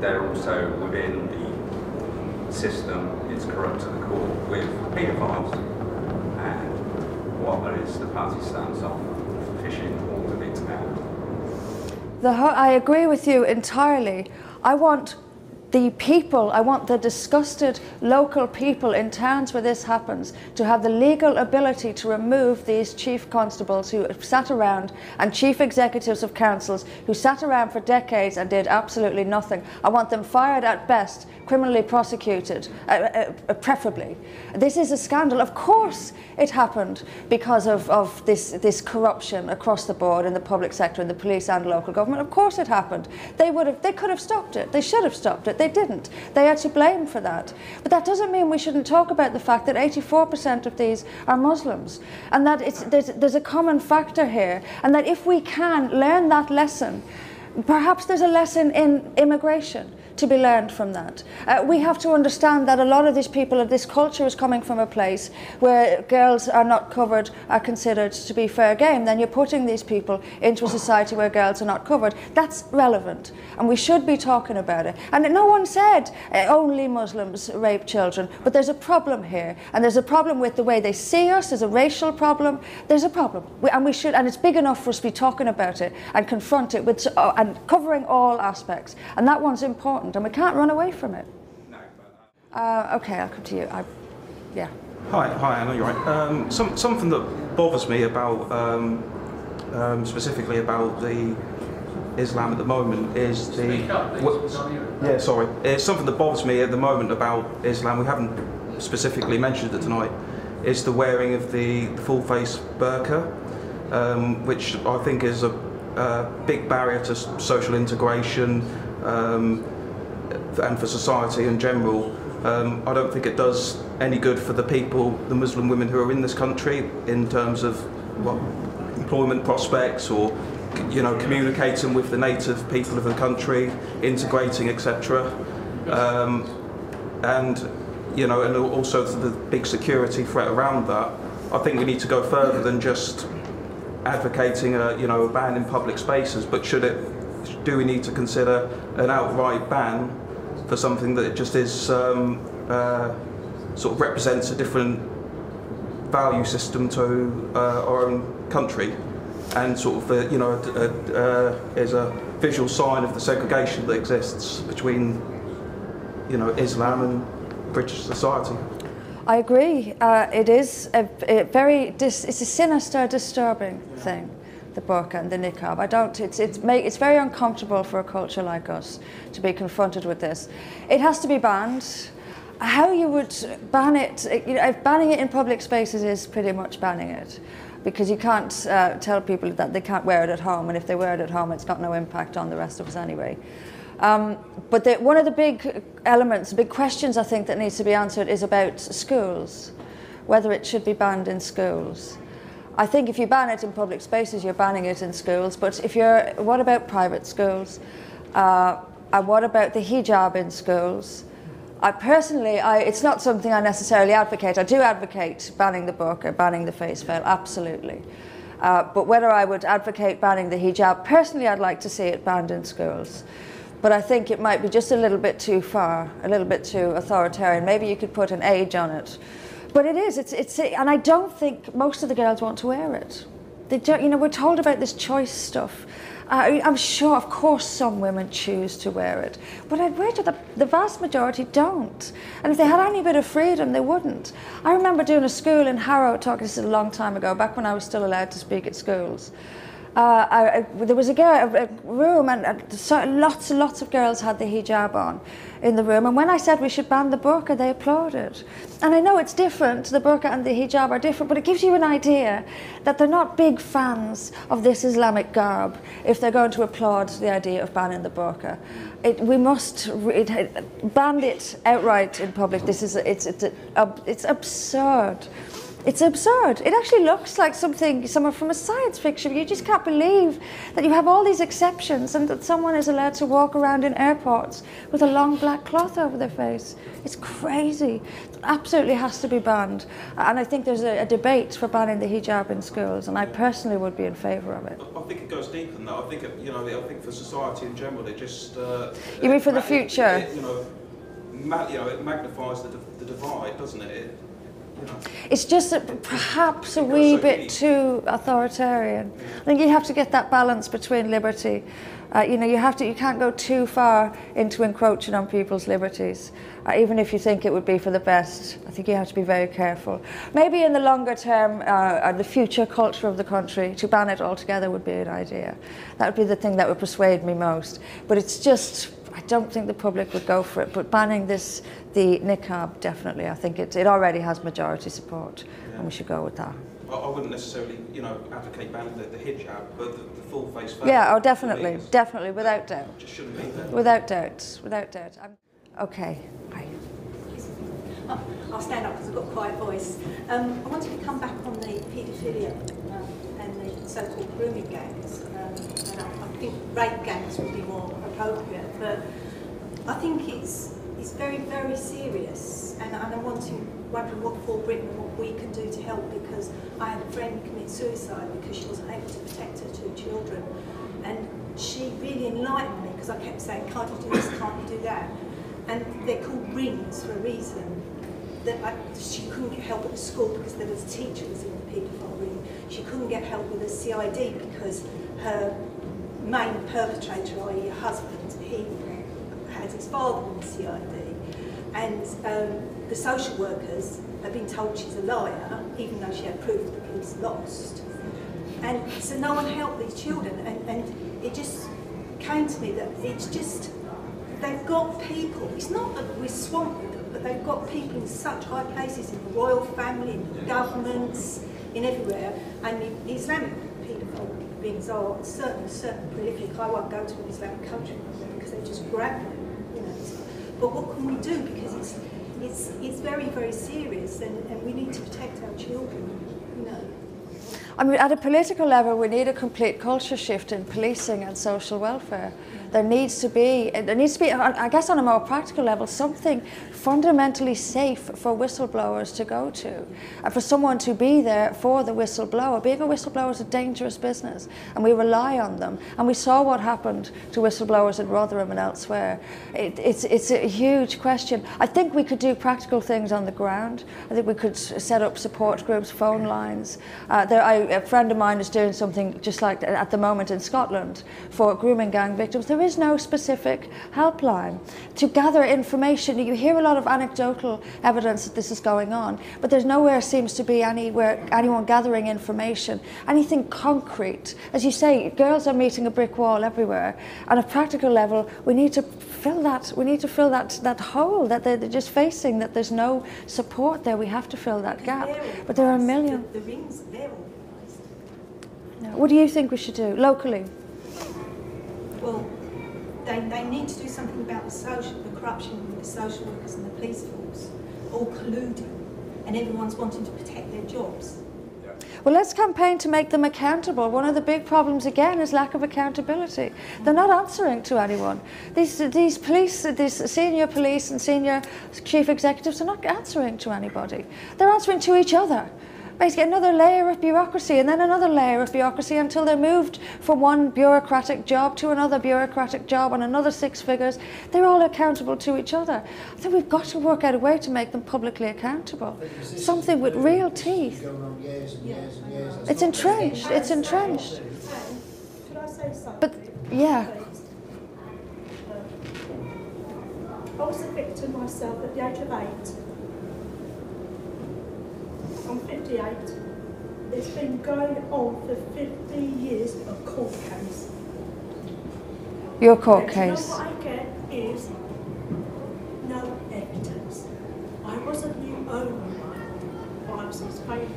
they're also within the system, it's corrupt to the core with paedophiles. And what is the party stance on fishing all the big out? The I agree with you entirely. I want the people, I want the disgusted local people in towns where this happens to have the legal ability to remove these chief constables who have sat around and chief executives of councils who sat around for decades and did absolutely nothing. I want them fired at best, criminally prosecuted, uh, uh, uh, preferably. This is a scandal. Of course, it happened because of, of this, this corruption across the board in the public sector, in the police and local government. Of course, it happened. They would have, they could have stopped it. They should have stopped it. They didn't. They are to blame for that. But that doesn't mean we shouldn't talk about the fact that 84% of these are Muslims, and that it's, there's, there's a common factor here, and that if we can learn that lesson, perhaps there's a lesson in immigration to be learned from that. Uh, we have to understand that a lot of these people, of this culture is coming from a place where girls are not covered, are considered to be fair game. Then you're putting these people into a society where girls are not covered. That's relevant, and we should be talking about it. And no one said uh, only Muslims rape children, but there's a problem here, and there's a problem with the way they see us. There's a racial problem. There's a problem, we, and we should, and it's big enough for us to be talking about it and confront it with, uh, and covering all aspects. And that one's important, and we can't run away from it. No, Uh, okay, I'll come to you. I, yeah. Hi, hi, I know you're right. Um, some, something that bothers me about, um, um, specifically about the Islam at the moment is the. Speak up, please. wh- we can't hear it. yeah, sorry. It's something that bothers me at the moment about Islam. We haven't specifically mentioned it tonight. Is the wearing of the full face burqa, um, which I think is a, a big barrier to social integration um, and for society in general. Um, I don't think it does any good for the people, the Muslim women who are in this country, in terms of what employment prospects or you know communicating with the native people of the country, integrating, etc. Um, and you know, and also the big security threat around that. I think we need to go further than just advocating a you know a ban in public spaces, but should it do we need to consider an outright ban for something that just is um, uh, sort of represents a different value system to uh, our own country and sort of uh, you know uh, is a visual sign of the segregation that exists between you know Islam and British society. I agree. Uh, it is a, a very it's a sinister, disturbing thing, the burqa and the niqab. I don't. It's it's make, it's very uncomfortable for a culture like us to be confronted with this. It has to be banned. How you would ban it? You know, banning it in public spaces is pretty much banning it. Because you can't uh, tell people that they can't wear it at home, and if they wear it at home, it's got no impact on the rest of us anyway. Um, but the, one of the big elements, big questions I think that needs to be answered is about schools, whether it should be banned in schools. I think if you ban it in public spaces, you're banning it in schools. But if you're, what about private schools? Uh, and what about the hijab in schools? I personally, I, it's not something I necessarily advocate. I do advocate banning the book burqa, banning the face veil, absolutely. Uh, but whether I would advocate banning the hijab, personally, I'd like to see it banned in schools but I think it might be just a little bit too far, a little bit too authoritarian. Maybe you could put an age on it. But it is, it's, it's, and I don't think most of the girls want to wear it. They don't, you know, we're told about this choice stuff. Uh, I'm sure, of course, some women choose to wear it, but I'd wager that the vast majority don't. And if they had any bit of freedom, they wouldn't. I remember doing a school in Harrow, talking this is a long time ago, back when I was still allowed to speak at schools uh, I, I, there was a, girl, a, room and, lots and lots of girls had the hijab on in the room. And when I said we should ban the burqa, they applauded. And I know it's different, the burqa and the hijab are different, but it gives you an idea that they're not big fans of this Islamic garb if they're going to applaud the idea of banning the burqa. It, we must it, it, ban it outright in public. This is it's it's, it's absurd. It's absurd. It actually looks like something, someone from a science fiction. You just can't believe that you have all these exceptions and that someone is allowed to walk around in airports with a long black cloth over their face. It's crazy. It absolutely has to be banned. And I think there's a, a debate for banning the hijab in schools, and I personally would be in favour of it. I think it goes deeper than that. I think, it, you know, I think for society in general, it just... Uh, you mean for the future? It, you, know, you know, it magnifies the, the divide, doesn't it? it it's just that perhaps a wee bit too authoritarian. I think you have to get that balance between liberty. Uh, you know, you have to. You can't go too far into encroaching on people's liberties, uh, even if you think it would be for the best. I think you have to be very careful. Maybe in the longer term, uh, the future culture of the country, to ban it altogether would be an idea. That would be the thing that would persuade me most. But it's just I don't think the public would go for it, but banning this, the niqab, definitely. I think it, it already has majority support, yeah. and we should go with that. I wouldn't necessarily, you know, advocate banning the, the hijab, but the, the full face veil. Yeah, oh, definitely, definitely, without doubt. Just shouldn't be there. Without doubt, without doubt. I'm, okay, Hi. Oh, I'll stand up because I've got a quiet voice. Um, I wanted to come back on the paedophilia um, and the so-called grooming gangs. Um, think rape gangs would be more appropriate, but I think it's it's very, very serious, and, and I want to wonder what for Britain what we can do to help because I had a friend commit suicide because she wasn't able to protect her two children, and she really enlightened me because I kept saying, can't you do this, can't you do that, and they're called rings for a reason. That I, she couldn't get help at the school because there was a teacher who was in the paedophile ring. She couldn't get help with the CID because her main perpetrator, i.e. husband, he had his father in the CID. And um, the social workers have been told she's a liar, even though she had proof that he was lost. And so no one helped these children. And, and it just came to me that it's just, they've got people, it's not that we're swamped them, but they've got people in such high places, in the royal family, in governments, in everywhere. And the Islamic are certain, certainly prolific. I won't go to an Islamic country because they just grab them, you know. But what can we do? Because it's, it's, it's very, very serious and, and we need to protect our children, you know. I mean, at a political level, we need a complete culture shift in policing and social welfare. There needs to be, there needs to be, I guess, on a more practical level, something fundamentally safe for whistleblowers to go to, and for someone to be there for the whistleblower. Being a whistleblower is a dangerous business, and we rely on them. And we saw what happened to whistleblowers in Rotherham and elsewhere. It, it's it's a huge question. I think we could do practical things on the ground. I think we could set up support groups, phone lines. Uh, there, I, a friend of mine is doing something just like at the moment in Scotland for grooming gang victims. There is no specific helpline to gather information. You hear a lot of anecdotal evidence that this is going on, but there's nowhere seems to be anywhere anyone gathering information, anything concrete. As you say, girls are meeting a brick wall everywhere. On a practical level, we need to fill that. We need to fill that that hole that they're, they're just facing. That there's no support there. We have to fill that gap. But there are a million. The, the rings, they're organised. What do you think we should do locally? Well, they, they need to do something about the social, the corruption with the social workers and the police force, all colluding, and everyone's wanting to protect their jobs. Well, let's campaign to make them accountable. One of the big problems, again, is lack of accountability. They're not answering to anyone. These, these police, these senior police and senior chief executives are not answering to anybody. They're answering to each other. Basically, another layer of bureaucracy and then another layer of bureaucracy until they're moved from one bureaucratic job to another bureaucratic job on another six figures. They're all accountable to each other. I think we've got to work out a way to make them publicly accountable. Something with real teeth. Years and years and years. It's entrenched. It's entrenched. But yeah. I was a victim myself at the age of eight. I'm 58. It's been going on for 50 years, a court case. your court And do you know case. what I get is no evidence. I wasn't the only one, I was his favourite.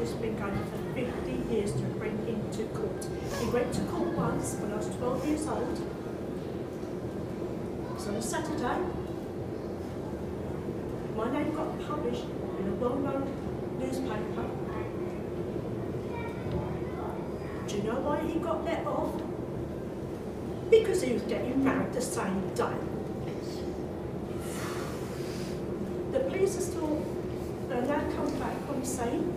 It's been going for 50 years to bring him to court. He went to court once when I was 12 years old. It was on a Saturday. My name got published in a well-known newspaper. Do you know why he got let off? Because he was getting married the same day. The police are still, they're now come back on scene.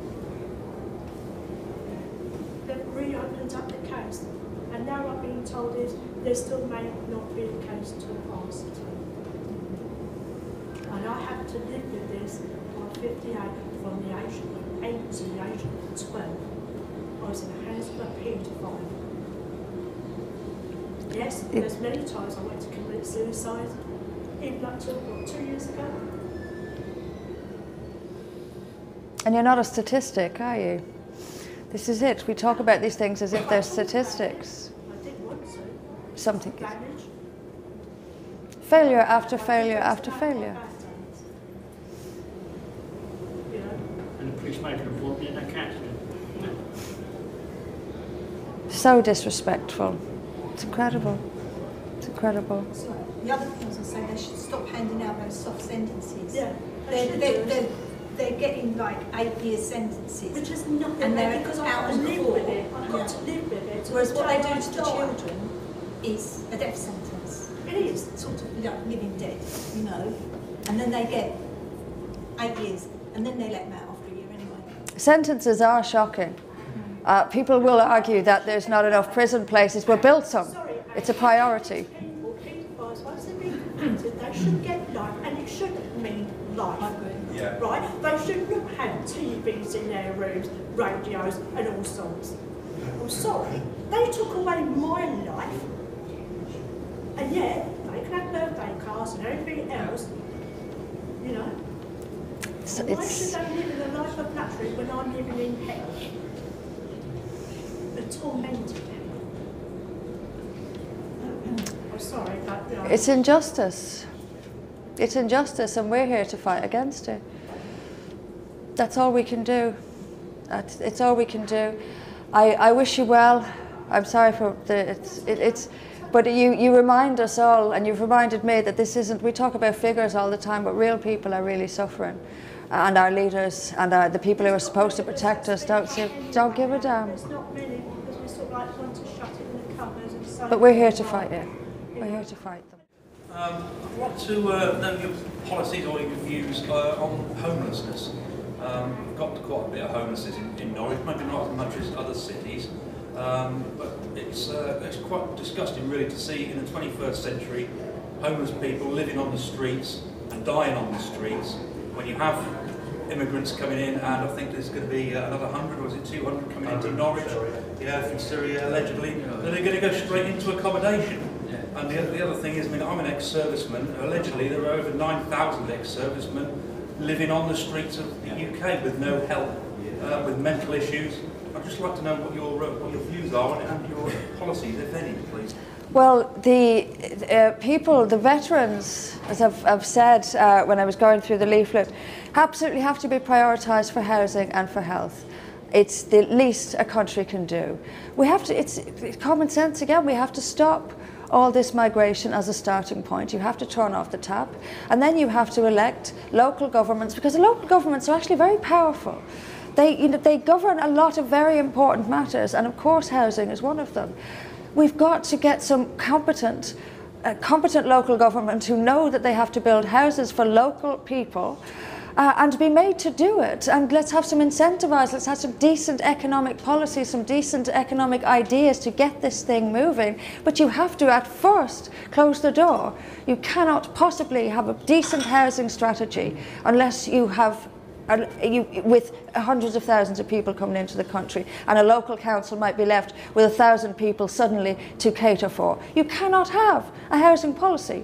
They've reopened up the case, and now I'm being told is there still may not be a case to pass. I had to live with this at 58 from the age of 8 to the age of 12. I was in the hands of a paedophile. Yes, It- there's many times I went to commit suicide, even up to what, two years ago. And you're not a statistic, are you? This is it. We talk about these things as if they're statistics. I did want. Something. Failure after failure after failure. You know, And the police make a report, yet they cancel it. So disrespectful. It's incredible. It's incredible. So the other thing was I say they should stop handing out those soft sentences. yeah. they They're, they're, they're, they're getting like eight year sentences. Which is nothing And they're because I out have to on live court. with it. I've got to live with it. Whereas what they do to the children is a death sentence. It is. Sort of like living dead, you know. And then they get eight years, and then they let them out after a year anyway. Sentences are shocking. Uh, people will argue that there's not enough prison places. We're built some. It's a priority. People, paedophiles, once they've been convicted, they should get life, and it shouldn't mean life. I. Yeah. Right? They should not have TVs in their rooms, radios, and all sorts. I'm sorry, they took away my life, and yet they can have birthday cards and everything else. You know, It's, why should it's, they live in a life of luxury when I'm living in hell? A tormented hell. Oh, sorry, but you it's injustice. It's injustice, and we're here to fight against it. That's all we can do. That's, it's all we can do. I, I wish you well. I'm sorry for the. It's, it, it's But you, you remind us all, and you've reminded me that this isn't, we talk about figures all the time, but real people are really suffering. And our leaders and our, the people who are supposed to protect us don't, see, don't give a damn. There's not many because we sort of like want to shut it in the cupboard and say. But we're here to fight it. We're here to fight them. Um, I'd like to uh, know your policies or your views uh, on homelessness. Um, we've got quite a bit of homelessness in, in Norwich, maybe not as much as other cities, um, but it's, uh, it's quite disgusting really to see in the 21st century homeless people living on the streets and dying on the streets when you have immigrants coming in and I think there's going to be uh, another 100 or is it 200 coming into Norwich yeah, from Syria allegedly, then they're going to go straight into accommodation. And the, the other thing is, I mean, I'm an ex-serviceman. Allegedly, there are over 9,000 ex-servicemen living on the streets of the UK with no help, uh, with mental issues. I'd just like to know what your uh, what your views are and your policies, if any, please. Well, the uh, people, the veterans, as I've, I've said uh, when I was going through the leaflet, absolutely have to be prioritised for housing and for health. It's the least a country can do. We have to, it's, it's common sense again, we have to stop all this migration as a starting point. You have to turn off the tap and then you have to elect local governments because the local governments are actually very powerful. They, you know, they govern a lot of very important matters and of course housing is one of them. We've got to get some competent uh, competent local government who know that they have to build houses for local people uh, and be made to do it. And let's have some incentivise, let's have some decent economic policies, some decent economic ideas to get this thing moving. But you have to, at first, close the door. You cannot possibly have a decent housing strategy unless you have and you, with hundreds of thousands of people coming into the country, and a local council might be left with a thousand people suddenly to cater for. You cannot have a housing policy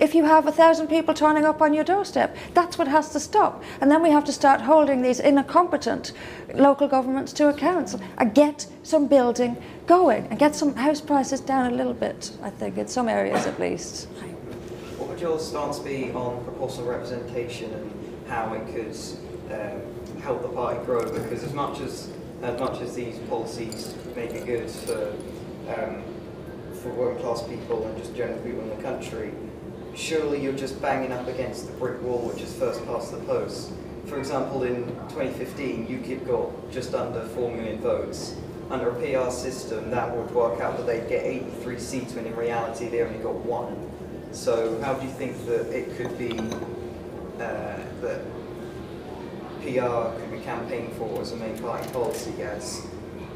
if you have a thousand people turning up on your doorstep. That's what has to stop. And then we have to start holding these incompetent local governments to account and get some building going and get some house prices down a little bit, I think, in some areas at least. What would your stance be on proportional representation and how it could um, help the party grow? Because as much as as much as these policies may be good for um, for working class people and just general people in the country, surely you're just banging up against the brick wall which is first past the post. For example, in 2015, UKIP got just under 4 million votes. Under a PR system, that would work out that they'd get 83 seats when in reality they only got one. So how do you think that it could be uh, that PR could be campaigned for as a main party policy as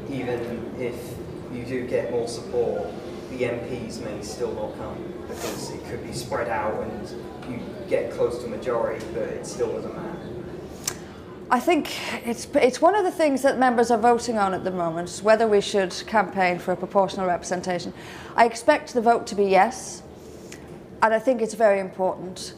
even if you do get more support, the MPs may still not come because it could be spread out and you get close to majority, but it still doesn't matter. I think it's, it's one of the things that members are voting on at the moment, whether we should campaign for a proportional representation. I expect the vote to be yes, and I think it's very important.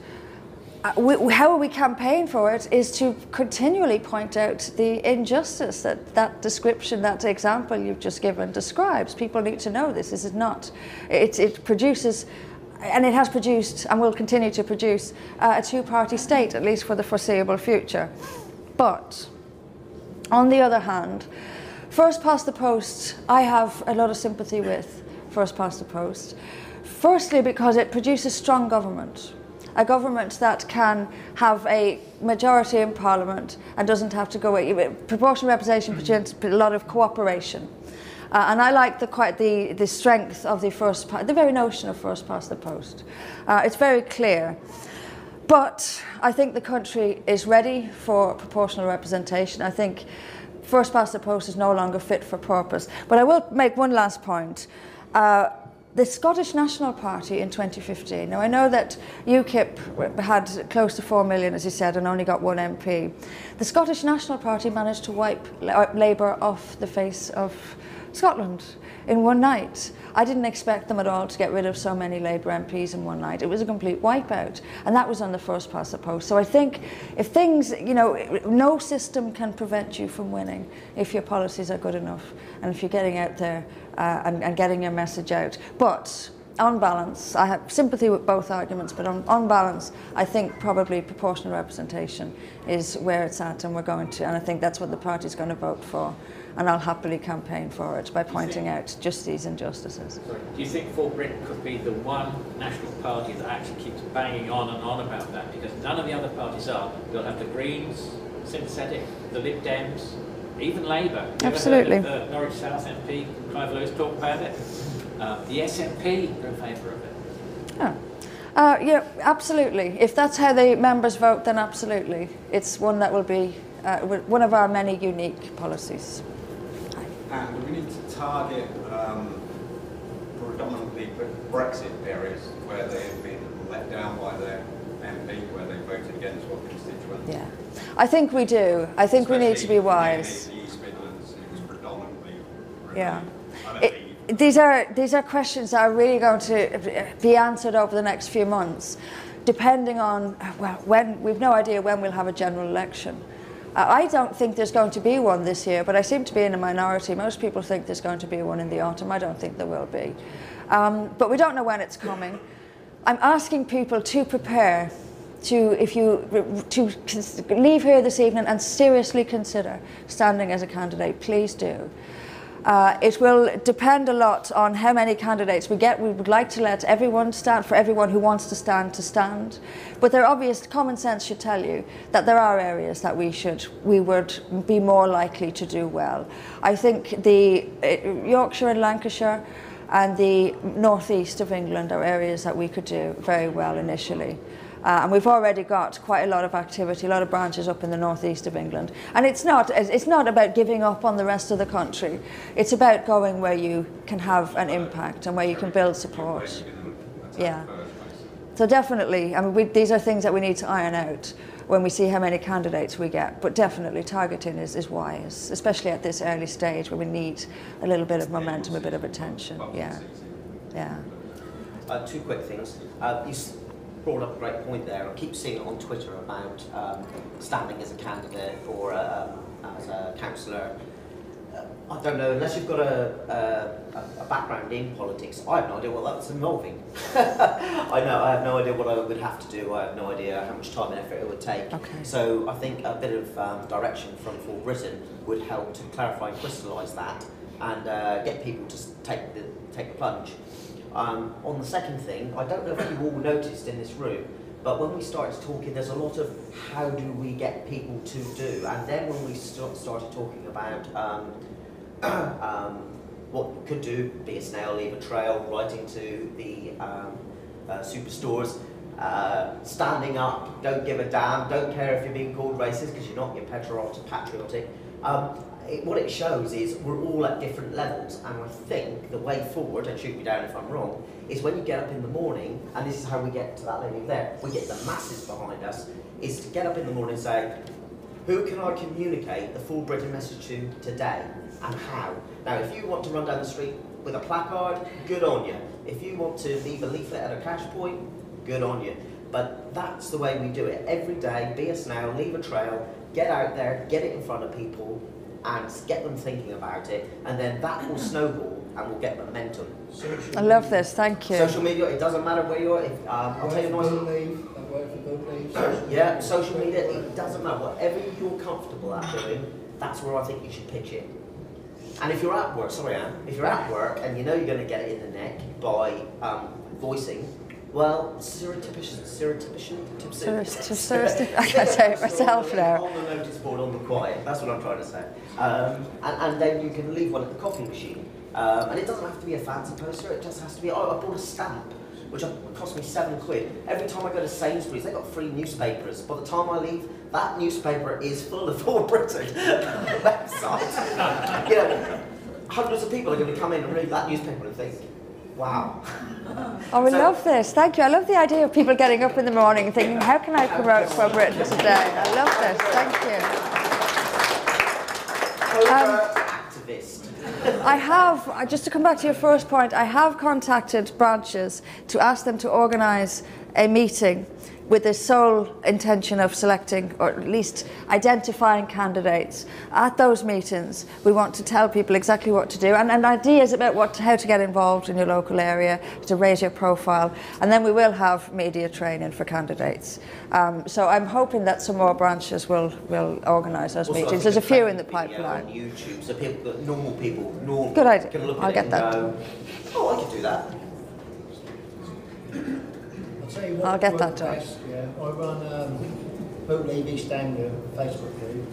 Uh, we, how we campaign for it is to continually point out the injustice that that description, that example you've just given describes. People need to know this. This is not, it, it produces and it has produced and will continue to produce uh, a two-party state, at least for the foreseeable future. But, on the other hand, first past the post, I have a lot of sympathy with first past the post. Firstly, because it produces strong government a government that can have a majority in Parliament and doesn't have to go. With proportional representation presents a lot of cooperation. Uh, and I like the quite the, the strength of the first part. the very notion of first past the post. Uh, it's very clear. But I think the country is ready for proportional representation. I think first past the post is no longer fit for purpose. But I will make one last point. Uh, the Scottish National Party in 2015. Now, I know that UKIP had close to 4 million, as you said, and only got one MP. The Scottish National Party managed to wipe uh, Labour off the face of Scotland in one night. I didn't expect them at all to get rid of so many Labour MPs in one night. It was a complete wipeout, and that was on the first past the post. So I think if things, you know, no system can prevent you from winning if your policies are good enough and if you're getting out there uh, and, and getting your message out. But on balance, I have sympathy with both arguments, but on, on balance, I think probably proportional representation is where it's at, and we're going to, and I think that's what the party's going to vote for, and I'll happily campaign for it by pointing out just these injustices. Do you think For Britain could be the one national party that actually keeps banging on and on about that? Because none of the other parties are. You'll have the Greens, sympathetic, the Lib Dems, even Labour. Absolutely. The Norwich South MP, Clive Lewis, talk about it? Uh, the SNP are in favour of it. Yeah. Uh, yeah, absolutely. If that's how the members vote, then absolutely. It's one that will be uh, one of our many unique policies. And we need to target um, predominantly Brexit areas where they have been let down by their MP, where they voted against what constituents. Yeah. I think we do. I think we need to be wise. The East Midlands, it was predominantly. Yeah. It- these are these are questions that are really going to be answered over the next few months, depending on well when we've no idea when we'll have a general election. I don't think there's going to be one this year, but I seem to be in a minority. Most people think there's going to be one in the autumn. I don't think there will be, um, but we don't know when it's coming. I'm asking people to prepare to if you to leave here this evening and seriously consider standing as a candidate. Please do. Uh, it will depend a lot on how many candidates we get. We would like to let everyone stand, for everyone who wants to stand, to stand. But there are obvious common sense should tell you that there are areas that we should, we would be more likely to do well. I think the uh, Yorkshire and Lancashire and the northeast of England are areas that we could do very well initially. Uh, and we've already got quite a lot of activity, a lot of branches up in the northeast of England. And it's not, it's not about giving up on the rest of the country. It's about going where you can have an impact and where you can build support. Yeah. So definitely, I mean, we, these are things that we need to iron out when we see how many candidates we get. But definitely, targeting is, is wise, especially at this early stage where we need a little bit of momentum, a bit of attention. Yeah. Yeah. Uh, two quick things. Uh, brought up a great point there. I keep seeing it on Twitter about um, standing as a candidate or uh, um, as a councillor. Uh, I don't know, unless you've got a, a, a background in politics, I have no idea what that's involving. I know, I have no idea what I would have to do. I have no idea how much time and effort it would take. Okay. So I think a bit of um, direction from For Britain would help to clarify and crystallise that and uh, get people to take the, take the plunge. Um, on the second thing, I don't know if you all noticed in this room, but when we started talking, there's a lot of how do we get people to do, and then when we st- started talking about um, um, what we could do, be a snail, leave a trail, writing to the um, uh, superstores, uh, standing up, don't give a damn, don't care if you're being called racist because you're not, you're patriotic. patriotic. Um, it, what it shows is we're all at different levels, and I think the way forward, and shoot me down if I'm wrong, is when you get up in the morning, and this is how we get to that lady there, we get the masses behind us, is to get up in the morning and say, who can I communicate the For Britain message to today and how? Now, if you want to run down the street with a placard, good on you. If you want to leave a leaflet at a cash point, good on you. But that's the way we do it. Every day, be a snail, leave a trail, get out there, get it in front of people, and get them thinking about it, and then that will snowball and will get momentum. I love this. Thank you. Social media, it doesn't matter where you're. If, um, I'll tell you a nice. Yeah, social media, it doesn't matter. Whatever you're comfortable at doing, that's where I think you should pitch it. And if you're at work, sorry, Anne, if you're at work and you know you're going to get it in the neck by um, voicing, well, surreptitious, Surreptitious- surreptitious- I can't say it myself now. On the notice board on the quiet, that's what I'm trying to say. Um, and, and then you can leave one at the coffee machine. Um, and it doesn't have to be a fancy poster, it just has to be, oh, I bought a stamp, which cost me seven quid. Every time I go to Sainsbury's, they've got free newspapers. By the time I leave, that newspaper is full of For Britain website. you know, hundreds of people are going to come in and read that newspaper and think, wow. Oh, we So- love this. Thank you. I love the idea of people getting up in the morning and thinking, how can I promote for Britain today? I love this. Thank you. Um, activist. I have, uh, just to come back to your first point, I have contacted branches to ask them to organise a meeting with the sole intention of selecting or at least identifying candidates. At those meetings, we want to tell people exactly what to do and, and ideas about what, how to get involved in your local area, to raise your profile, and then we will have media training for candidates. Um, so I'm hoping that some more branches will, will organise those Also, meetings. There's a few in the pipeline. On YouTube, so people, normal people, normal Good idea. can look I'll at get it that. go, oh, I could do that. I'll tell you what I'll get that done. best, Yeah, I run um, Vote Leave East Anglia Facebook group.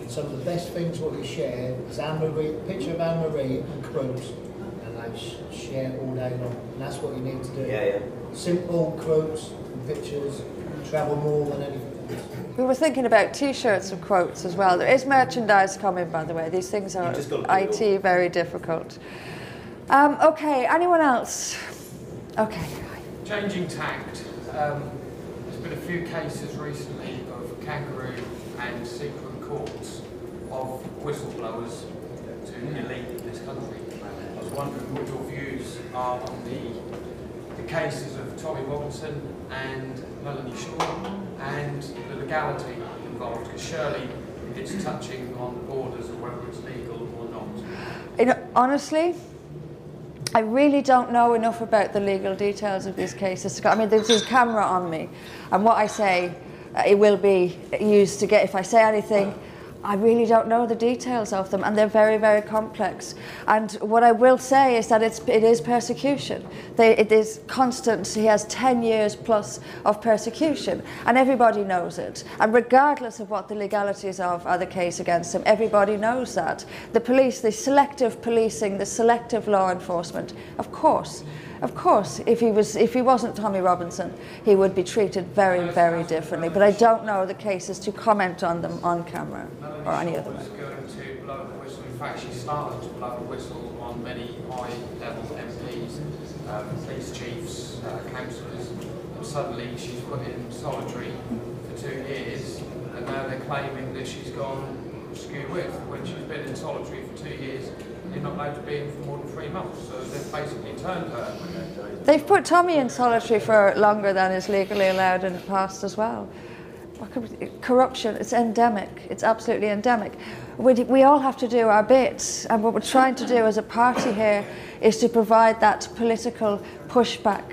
And some of the best things what we share is Anne Marie, picture of Anne Marie and quotes, and they sh- share all day long. And that's what you need to do. Yeah, yeah. Simple quotes and pictures travel more than anything. We were thinking about T-shirts and quotes as well. There is merchandise coming, by the way. These things are just gotta put it IT very difficult. Um, okay, anyone else? Okay. Changing tact. Um, there's been a few cases recently of kangaroo and secret courts of whistleblowers to elite in this country. I was wondering what your views are on the, the cases of Tommy Robinson and Melanie Shaw and the legality involved, because surely it's touching on the borders of whether it's legal or not. You know, honestly, I really don't know enough about the legal details of these cases. I mean, there's this camera on me, and what I say, uh, it will be used to get. If I say anything, I really don't know the details of them, and they're very, very complex. And what I will say is that it's, it is persecution. They, it is constant. He has 10 years plus of persecution, and everybody knows it. And regardless of what the legalities of are the case against him, everybody knows that. The police, the selective policing, the selective law enforcement, of course. Of course, if he was, if he wasn't Tommy Robinson, he would be treated very, very differently. But I don't know the cases to comment on them on camera or any other way. In fact, she started to blow whistle on many high-level MPs, um, police chiefs, uh, councillors, and suddenly she's put in solitary for two years, and now they're claiming that she's gone skew with when she's been in solitary for two years. You're not allowed to be in for more than three months, so they've basically turned her. They've put Tommy in solitary for longer than is legally allowed in the past as well. Corruption, it's endemic. It's absolutely endemic. We, we all have to do our bit, and what we're trying to do as a party here is to provide that political pushback.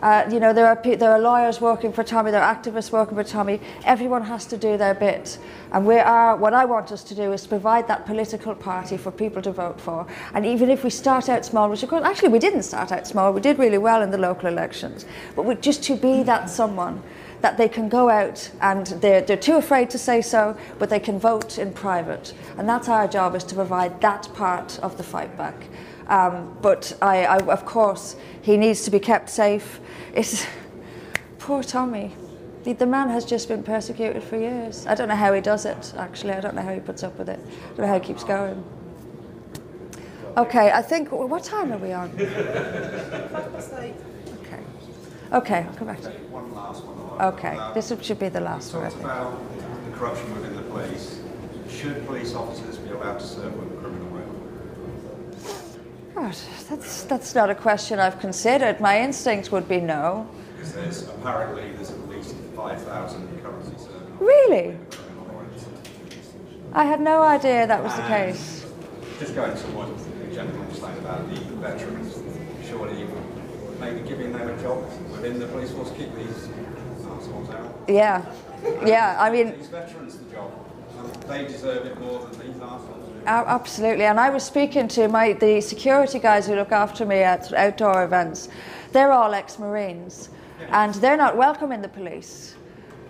Uh, you know, there are, there are lawyers working for Tommy, there are activists working for Tommy. Everyone has to do their bit. And we are, what I want us to do is provide that political party for people to vote for. And even if we start out small, which of course, actually we didn't start out small, we did really well in the local elections, but we, just to be that someone that they can go out and they're, they're too afraid to say so, but they can vote in private. And that's our job is to provide that part of the fight back. Um, but I, I, of course, he needs to be kept safe. It's poor Tommy. The, the man has just been persecuted for years. I don't know how he does it. Actually, I don't know how he puts up with it. I don't know how he keeps going. Okay, I think. What time are we on? Okay. Okay, I'll come back to One last one. Okay, this should be the last one. I think. about the corruption within the police. Should police officers be allowed to serve record? God, that's that's not a question I've considered. My instinct would be no. Because there's apparently there's at least 5,000 currently serving. Really? I had no idea that was the case. Just going to what the gentleman was saying about the veterans, surely maybe giving them a job within the police force, keep these assholes out. Yeah, yeah. I mean, These veterans the job. They deserve it more than these assholes Absolutely, and I was speaking to my the security guys who look after me at outdoor events. They're all ex-marines, and they're not welcome in the police.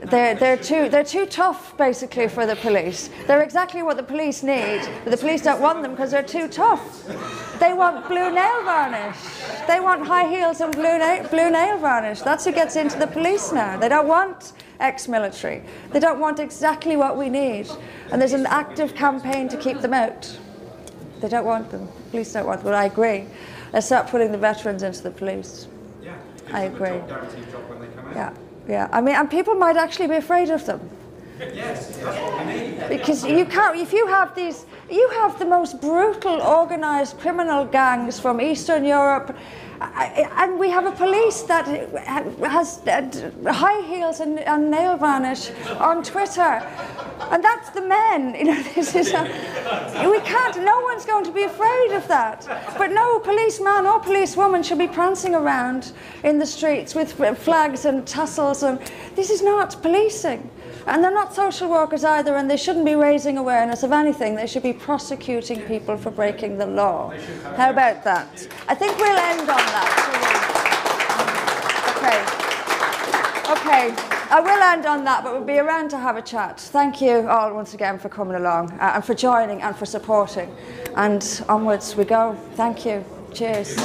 They're, they're too they're too tough basically for the police. They're exactly what the police need, but the police don't want them because they're too tough. They want blue nail varnish. They want high heels and blue na- blue nail varnish. That's who gets into the police now. They don't want ex-military. They don't want exactly what we need, and there's an active campaign to keep them out. They don't want them. Police don't want them. But I agree. Let's start putting the veterans into the police. Yeah. I Give them a agree. job, guaranteed job when they come out. Yeah, yeah. I mean, and people might actually be afraid of them Yes, that's what we need. because you can't. If you have these You have the most brutal, organised criminal gangs from Eastern Europe, And we have a police that has high heels and, and nail varnish on Twitter. And that's the men. You know, this is a, we can't. No one's going to be afraid of that. But no policeman or policewoman should be prancing around in the streets with flags and tassels. And this is not policing. And they're not social workers either, and they shouldn't be raising awareness of anything. They should be prosecuting people for breaking the law. How about that? I think we'll end on that. Okay. Okay. I will end on that, but we'll be around to have a chat. Thank you all once again for coming along uh, and for joining and for supporting. And onwards we go. Thank you. Cheers.